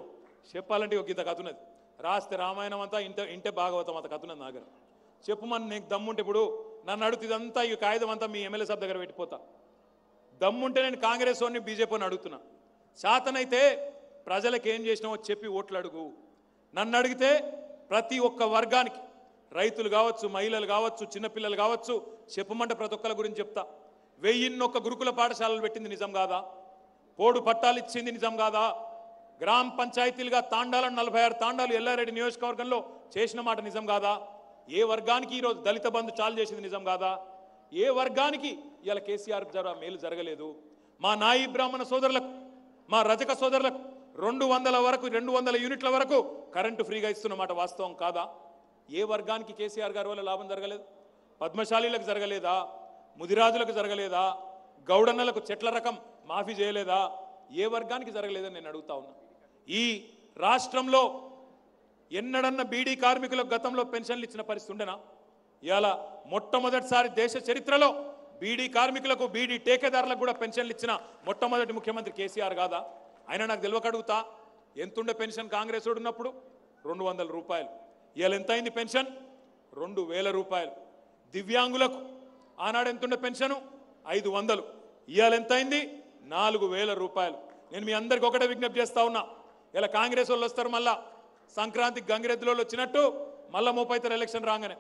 చెప్పాలంటే ఒక ఇంత కథ ఉన్నది. రాస్తే రామాయణం అంతా ఇంట ఇంటే భాగవతం అంత కథ ఉన్నది నా దగ్గర. చెప్పు మన నీకు దమ్ముంటే ఇప్పుడు నన్ను అడుగుతుంది ఇదంతా ఈ కాగితం అంతా మీ ఎమ్మెల్యే సభ దగ్గర పెట్టిపోతా. దమ్ముంటే నేను కాంగ్రెస్ వాడిని బీజేపీని అడుగుతున్నా. శాతనైతే ప్రజలకు ఏం చేసినావో చెప్పి ఓట్లు అడుగు. నన్ను అడిగితే ప్రతి ఒక్క వర్గానికి రైతులు కావచ్చు మహిళలు కావచ్చు చిన్నపిల్లలు కావచ్చు చెప్పమంటే ప్రతి ఒక్కరి గురించి చెప్తా. వెయ్యిన్నొక్క గురుకుల పాఠశాలలు పెట్టింది నిజం కాదా? పోడు పట్టాలు ఇచ్చింది నిజం కాదా? గ్రామ పంచాయతీలుగా తాండాలను నలభై ఆరు తాండాలు ఎల్లారెడ్డి నియోజకవర్గంలో చేసిన మాట నిజం కాదా? ఏ వర్గానికి ఈరోజు దళిత బంధు చాలు చేసింది నిజం కాదా? ఏ వర్గానికి? ఇలా కేసీఆర్ జర మేలు జరగలేదు. మా నాయి బ్రాహ్మణ సోదరులకు మా రజక సోదరులకు రెండు వందల వరకు రెండు వందల యూనిట్ల వరకు కరెంటు ఫ్రీగా ఇస్తున్నమాట వాస్తవం కాదా? ఏ వర్గానికి కేసీఆర్ గారి వల్ల లాభం జరగలేదు? పద్మశాలీలకు జరగలేదా? ముదిరాజులకు జరగలేదా? గౌడన్నలకు చెట్ల రకం మాఫీ చేయలేదా? ఏ వర్గానికి జరగలేదని నేను అడుగుతా ఉన్నా. ఈ రాష్ట్రంలో ఎన్నడన్న బీడీ కార్మికులకు గతంలో పెన్షన్లు ఇచ్చిన పరిస్థితి ఉండేనా? ఇవాళ మొట్టమొదటిసారి దేశ చరిత్రలో బీడీ కార్మికులకు బీడీ టేకేదారులకు కూడా పెన్షన్లు ఇచ్చిన మొట్టమొదటి ముఖ్యమంత్రి కేసీఆర్ కాదా? ఆయన నాకు తెలియకడుగుతా ఎంతుండే పెన్షన్ కాంగ్రెస్ ఉన్నప్పుడు? రెండు వందల రూపాయలు. ఇవాళ ఎంత అయింది పెన్షన్? రెండు వేల రూపాయలు. దివ్యాంగులకు ఆనాడు ఎంతుండే పెన్షను? ఐదు వందలు. ఇవాళ ఎంత అయింది నాలుగు వేల రూపాయలు. నేను మీ అందరికి ఒకటే విజ్ఞప్తి చేస్తా ఉన్నా. ఇలా కాంగ్రెస్ వాళ్ళు వస్తారు మళ్ళా. సంక్రాంతికి గంగిరెద్దులో వచ్చినట్టు మళ్ళా ముప్పై ఎలక్షన్ రాగానే.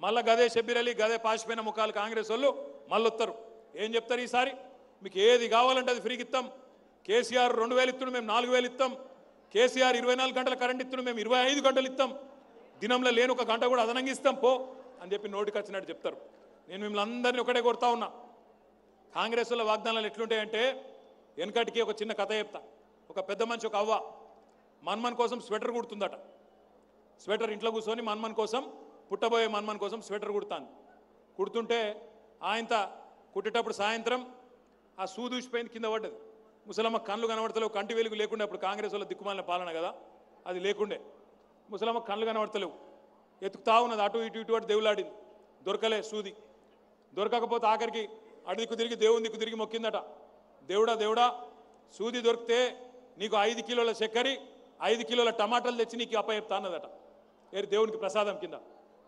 మళ్ళా గదే షబ్బీర్ అలీ గదే పాసిపోయిన ముఖాలు కాంగ్రెస్ వాళ్ళు మళ్ళీ వస్తారు ఏం చెప్తారు ఈసారి? మీకు ఏది కావాలంటే అది ఫ్రీకి ఇస్తాం కేసీఆర్ రెండు వేలు ఇస్తుండు మేము నాలుగు వేలు ఇస్తాం కేసీఆర్ ఇరవై నాలుగు గంటల కరెంట్ ఇస్తుండు మేము ఇరవై ఐదు గంటలు ఇస్తాం దినంలో లేని ఒక గంట కూడా అదనంగా ఇస్తాం పో అని చెప్పి నోటికి వచ్చినట్టు చెప్తారు. నేను మిమ్మల్ని అందరినీ ఒకటే కొడతా ఉన్నా. కాంగ్రెస్ వాళ్ళ వాగ్దానాలు ఎట్లుంటాయంటే వెనకటికి ఒక చిన్న కథ చెప్తా. ఒక పెద్ద మనిషి ఒక అవ్వ మన్మన్ కోసం స్వెటర్ కుడుతుందట. స్వెటర్ ఇంట్లో కూర్చొని మన్మన్ కోసం పుట్టబోయే మన్మన్ కోసం స్వెటర్ కుడతాను కుడుతుంటే ఆయంత కుట్టేటప్పుడు సాయంత్రం ఆ సూదూసిపోయింది కింద పడ్డది. ముసలమ్మ కళ్ళు కనబడతలేవు కంటి వెలుగు లేకుండా అప్పుడు కాంగ్రెస్ వాళ్ళ దిక్కుమాలిన పాలన కదా అది లేకుండే. ముసలమ్మ కళ్ళు కనబడతలేవు. ఎతుకుతా ఉన్నది అటు ఇటు ఇటు అటు దేవులాడింది. దొరకలే సూది. దొరకకపోతే ఆఖరికి అటు దిక్కు తిరిగి దేవుని దిక్కు తిరిగి మొక్కిందట. దేవుడా దేవుడా సూది దొరికితే నీకు ఐదు కిలోల చక్కెర ఐదు కిలోల టమాటాలు తెచ్చి నీకు అప్ప చెప్తా అన్నదట. ఏరి దేవునికి ప్రసాదం కింద.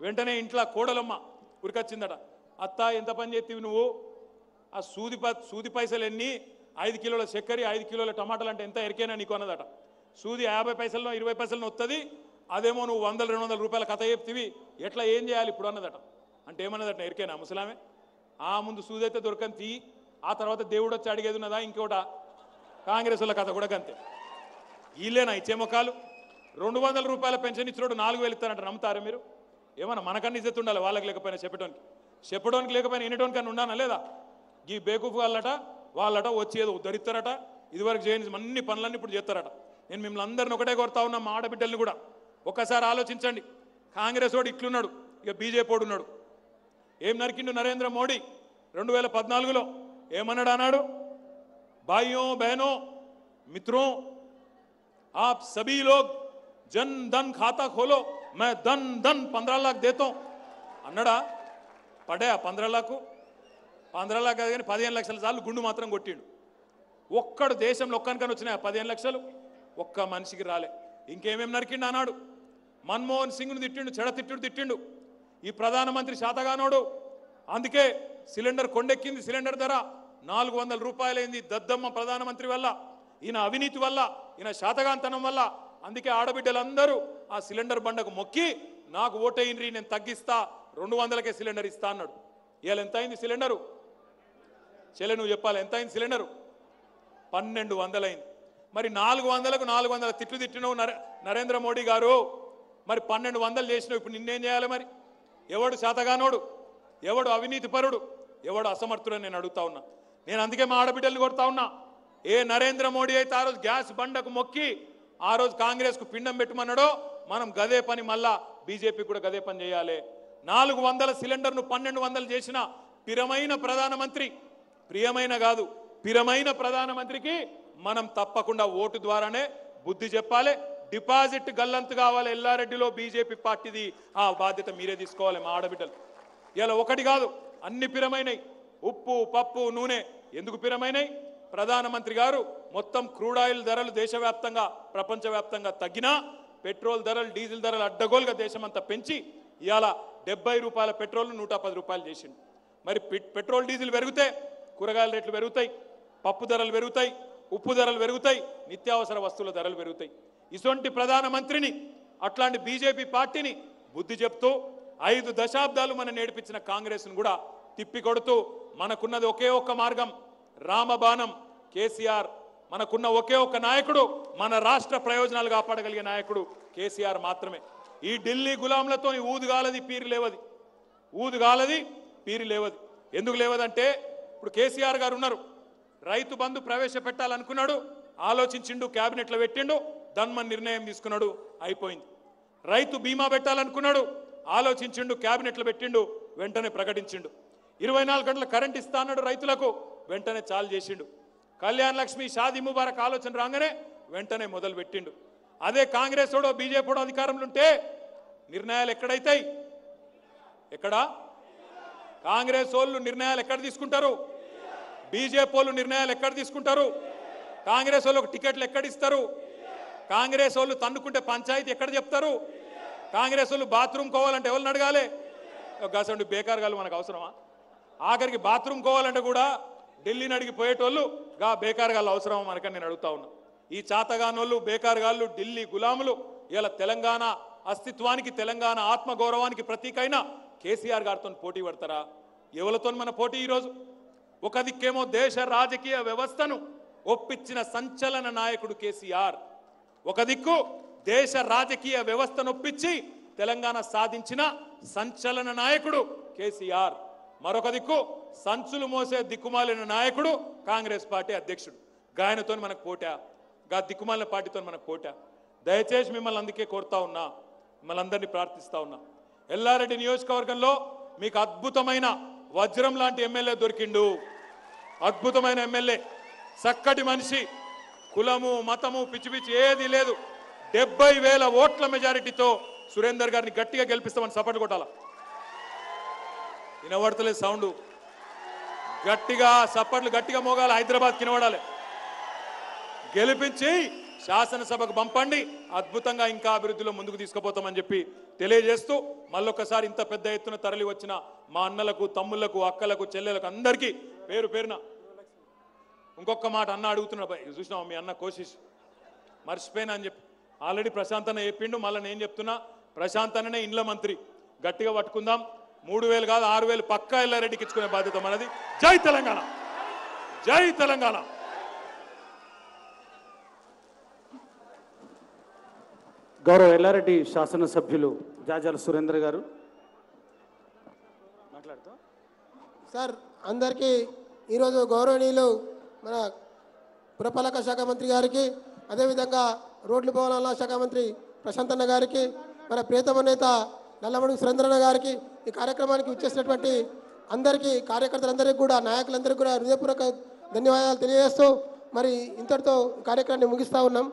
వెంటనే ఇంట్లో కోడలమ్మ ఉరికొచ్చిందట. అత్త ఎంత పని చేస్తావు నువ్వు? ఆ సూది ప సూది పైసలు ఎన్ని ఐదు కిలోల చక్కెర ఐదు కిలోల టమాటాలు అంటే ఎంత ఎరికైనా నీకు అన్నదట. సూది యాభై పైసలను ఇరవై పైసలను వస్తుంది అదేమో నువ్వు వందల రెండు వందల రూపాయల కథ చెప్తివి. ఎట్లా ఏం చేయాలి ఇప్పుడు అన్నదట. అంటే ఏమన్నదట ఎరికైనా ముసలామే? ఆ ముందు సూది అయితే దొరకని తీ. ఆ తర్వాత దేవుడు వచ్చి అడిగేది ఉన్నదా? ఇంకోట. కాంగ్రెస్ వాళ్ళ కథ కూడా అంతే వీళ్ళేనా ఇచ్చే మొక్కలు? రెండు వందల రూపాయల పెన్షన్ ఇచ్చినోడు నాలుగు వేలు ఇస్తారంట నమ్ముతారా మీరు? ఏమన్నా మనకన్నా ఇజ్జత్ ఉండాలి వాళ్ళకి లేకపోయినా చెప్పడానికి చెప్పడానికి లేకపోయినా వినటానికన్నా ఉన్నానా లేదా? ఈ బేకూఫ్ వాళ్ళట వాళ్ళట వచ్చి ఏదో ఉద్ధరిస్తారట ఇదివరకు చేయని అన్ని పనులన్నీ ఇప్పుడు చేస్తారట. నేను మిమ్మల్ని అందరిని ఒకటే కోరుతా ఉన్నా మా ఆడబిడ్డల్ని కూడా. ఒక్కసారి ఆలోచించండి. కాంగ్రెస్ వాడు ఇట్లున్నాడు ఇక బీజేపీ వాడు ఉన్నాడు. ఏం నరికిండు నరేంద్ర మోడీ? రెండు వేల పద్నాలుగులో ఏమన్నాడు అన్నాడు? భాయ్యో బహనో మిత్రో ఆప్ సభీ జన్ ధన్ ఖాతా ఖోలో మే ధన్ ధన్ పంద్రా లాక్ దేతో. అన్నాడా? పడే ఆ లాకు పంద్రహ కాదు కానీ పదిహేను లక్షల సార్లు గుండు మాత్రం కొట్టిండు. ఒక్కడు దేశంలో ఒక్కనికని వచ్చినాయి పదిహేను లక్షలు ఒక్క మనిషికి రాలే. ఇంకేమేం నరికిండు అన్నాడు మన్మోహన్ సింగ్ను తిట్టిండు చెడ తిట్టుడు తిట్టిండు. ఈ ప్రధానమంత్రి శాతగానోడు. అందుకే సిలిండర్ కొండెక్కింది సిలిండర్ ధర నాలుగు వందల రూపాయలైంది దద్దమ్మ ప్రధానమంత్రి వల్ల ఈయన అవినీతి వల్ల ఈయన శాతగాంతనం వల్ల. అందుకే ఆడబిడ్డలందరూ ఆ సిలిండర్ బండకు మొక్కి నాకు ఓటైండ్రి నేను తగ్గిస్తా రెండు వందలకే సిలిండర్ ఇస్తా అన్నాడు. ఇవాళ ఎంత అయింది సిలిండరు? చెల్లె నువ్వు చెప్పాలి ఎంత అయింది సిలిండరు? పన్నెండు వందలైంది. మరి నాలుగు వందలకు నాలుగు వందల తిట్లు తిట్టినవు నరే- నరేంద్ర మోడీ గారు. మరి పన్నెండు వందలు చేసినావు ఇప్పుడు నిన్నేం చేయాలి మరి? ఎవడు శాతగానోడు? ఎవడు అవినీతి పరుడు? ఎవడు అసమర్థుడని నేను అడుగుతా ఉన్నా. నేను అందుకే మా ఆడబిడ్డల్ని కొడతా ఉన్నా. ఏ నరేంద్ర మోడీ అయితే ఆ రోజు గ్యాస్ బండకు మొక్కి ఆ రోజు కాంగ్రెస్కు పిండం పెట్టమన్నాడో మనం గదే పని మళ్ళా బీజేపీ కూడా గదే పని చేయాలి. నాలుగు వందల సిలిండర్ను పన్నెండు వందలు చేసిన పిరమైన ప్రధానమంత్రి. ప్రియమైన కాదు పిరమైన ప్రధానమంత్రికి మనం తప్పకుండా ఓటు ద్వారానే బుద్ధి చెప్పాలి. డిపాజిట్ గల్లంతు కావాలి ఎల్లారెడ్డిలో బీజేపీ పార్టీది. ఆ బాధ్యత మీరే తీసుకోవాలి మా ఆడబిడ్డలు. ఇలా ఒకటి కాదు అన్ని పిరమైనవి ఉప్పు పప్పు నూనె ఎందుకు పిరమైనవి ప్రధానమంత్రి గారు మొత్తం క్రూడ్ ఆయిల్ ధరలు దేశవ్యాప్తంగా ప్రపంచవ్యాప్తంగా తగ్గినా పెట్రోల్ ధరలు డీజిల్ ధరలు అడ్డగోలుగా దేశమంతా పెంచి ఇవాళ డెబ్బై రూపాయల పెట్రోల్ నూట పది రూపాయలు చేసిండు. మరి పెట్రోల్ డీజిల్ పెరిగితే కూరగాయల రేట్లు పెరుగుతాయి పప్పు ధరలు పెరుగుతాయి ఉప్పు ధరలు పెరుగుతాయి నిత్యావసర వస్తువుల ధరలు పెరుగుతాయి. ఇటువంటి ప్రధానమంత్రిని అట్లాంటి బీజేపీ పార్టీని బుద్ధి చెప్తూ ఐదు దశాబ్దాలు మనం నేర్పించిన కాంగ్రెస్ను కూడా తిప్పికొడుతూ మనకున్నది ఒకే ఒక్క మార్గం రామబాణం కేసీఆర్. మనకున్న ఒకే ఒక్క నాయకుడు మన రాష్ట్ర ప్రయోజనాలు కాపాడగలిగే నాయకుడు కేసీఆర్ మాత్రమే. ఈ ఢిల్లీ గులాంలతో ఊదుగాలది పీరు లేవది. ఊదుగాలది పీరు లేవది. ఎందుకు లేవదంటే ఇప్పుడు కేసీఆర్ గారు ఉన్నారు. రైతు బంధు ప్రవేశపెట్టాలనుకున్నాడు ఆలోచించిండు క్యాబినెట్లో పెట్టిండు ధన్మన్ నిర్ణయం తీసుకున్నాడు అయిపోయింది. రైతు బీమా పెట్టాలనుకున్నాడు ఆలోచించిండు క్యాబినెట్లో పెట్టిండు వెంటనే ప్రకటించిండు. ఇరవై నాలుగు గంటల కరెంట్ ఇస్తా అన్నాడు రైతులకు వెంటనే చాలు చేసిండు. కళ్యాణ్ లక్ష్మి షాదీ ముబారక్ ఆలోచన రాగానే వెంటనే మొదలు పెట్టిండు అదే కాంగ్రెస్ ఓడో బీజేపీ అధికారంలో ఉంటే నిర్ణయాలు ఎక్కడైతాయి? ఎక్కడా? కాంగ్రెస్ వాళ్ళు నిర్ణయాలు ఎక్కడ తీసుకుంటారు? బీజేపీ వాళ్ళు నిర్ణయాలు ఎక్కడ తీసుకుంటారు? కాంగ్రెస్ వాళ్ళకు టికెట్లు ఎక్కడ ఇస్తారు? కాంగ్రెస్ వాళ్ళు తన్నుకుంటే పంచాయతీ ఎక్కడ చెప్తారు? కాంగ్రెస్ వాళ్ళు బాత్రూమ్ కోవాలంటే ఎవరిని అడగాలి? గసండి బేకార్ మనకు అవసరమా? ఆఖరికి బాత్రూమ్ కోవాలంటే కూడా ఢిల్లీని అడిగి పోయేటోళ్ళు గా బేకార్ అవసరమా మనకని నేను అడుగుతా ఉన్నా. ఈ చాతగానోళ్ళు బేకార్గాళ్ళు ఢిల్లీ గులాములు ఇలా తెలంగాణ అస్తిత్వానికి తెలంగాణ ఆత్మగౌరవానికి ప్రతీకైన కేసీఆర్ గారితో పోటీ పడతారా? ఎవరితో మన పోటీ ఈరోజు? ఒక దిక్కేమో దేశ రాజకీయ వ్యవస్థను ఒప్పించిన సంచలన నాయకుడు కేసీఆర్. ఒక దిక్కు దేశ రాజకీయ వ్యవస్థను ఒప్పించి తెలంగాణ సాధించిన సంచలన నాయకుడు కేసీఆర్. మరొక దిక్కు సంచులు మోసే దిక్కుమాలిన నాయకుడు కాంగ్రెస్ పార్టీ అధ్యక్షుడు. గాయనతో మనకు పోటా? గా దిక్కుమాలిన పార్టీతో మనకు పోటా. దయచేసి మిమ్మల్ని అందుకే కోరుతా ఉన్నా మిమ్మల్ని అందరినీ ప్రార్థిస్తా ఉన్నా. ఎల్లారెడ్డి నియోజకవర్గంలో మీకు అద్భుతమైన వజ్రం లాంటి ఎమ్మెల్యే దొరికిండు. అద్భుతమైన ఎమ్మెల్యే. చక్కటి మనిషి. కులము మతము పిచ్చి పిచ్చి ఏది లేదు. డెబ్బై వేల ఓట్ల మెజారిటీతో సురేందర్ గారిని గట్టిగా గెలిపిస్తామని సపోర్ట్ కొట్టాల? వినబడతలేదు సౌండ్. గట్టిగా సప్పట్లు గట్టిగా మోగాలి హైదరాబాద్ కినబడాలి గెలిపించి శాసనసభకు పంపండి. అద్భుతంగా ఇంకా అభివృద్ధిలో ముందుకు తీసుకుపోతామని చెప్పి తెలియజేస్తూ మళ్ళొక్కసారి ఇంత పెద్ద ఎత్తున తరలి వచ్చిన మా అన్నలకు తమ్ముళ్ళకు అక్కలకు చెల్లెలకు అందరికీ పేరు పేరున ఇంకొక మాట అన్న అడుగుతున్నా చూసినావు మీ అన్న కోశిష్? మర్చిపోయినా అని చెప్పి. ఆల్రెడీ ప్రశాంత్ అన్న చెప్పిండు. మళ్ళీ నేను చెప్తున్నా ప్రశాంత్ అన్ననే ఇండ్ల మంత్రి. గట్టిగా పట్టుకుందాం. మూడు వేలు కాదు ఆరు వేలు పక్కా ఎల్లారెడ్డికి ఇచ్చుకునే బాధ్యత మనది. జై తెలంగాణ! జై తెలంగాణ! గౌరవ ఎల్లారెడ్డి శాసనసభ్యులు జాజాల సురేంద్ర గారు. మాట్లాడుతూ సార్ అందరికీ ఈరోజు గౌరవనీయులు మన పురపాలక శాఖ మంత్రి గారికి అదేవిధంగా రోడ్లు భవనాల శాఖ మంత్రి ప్రశాంతన్న గారికి మన ప్రియతమ నేత నల్లమణి సురేంద్రన్న గారికి ఈ కార్యక్రమానికి ఇచ్చేసినటువంటి అందరికీ కార్యకర్తలందరికీ కూడా నాయకులందరికీ కూడా హృదయపూర్వక ధన్యవాదాలు తెలియజేస్తూ మరి ఇంతటితో కార్యక్రమాన్ని ముగిస్తూ ఉన్నాం.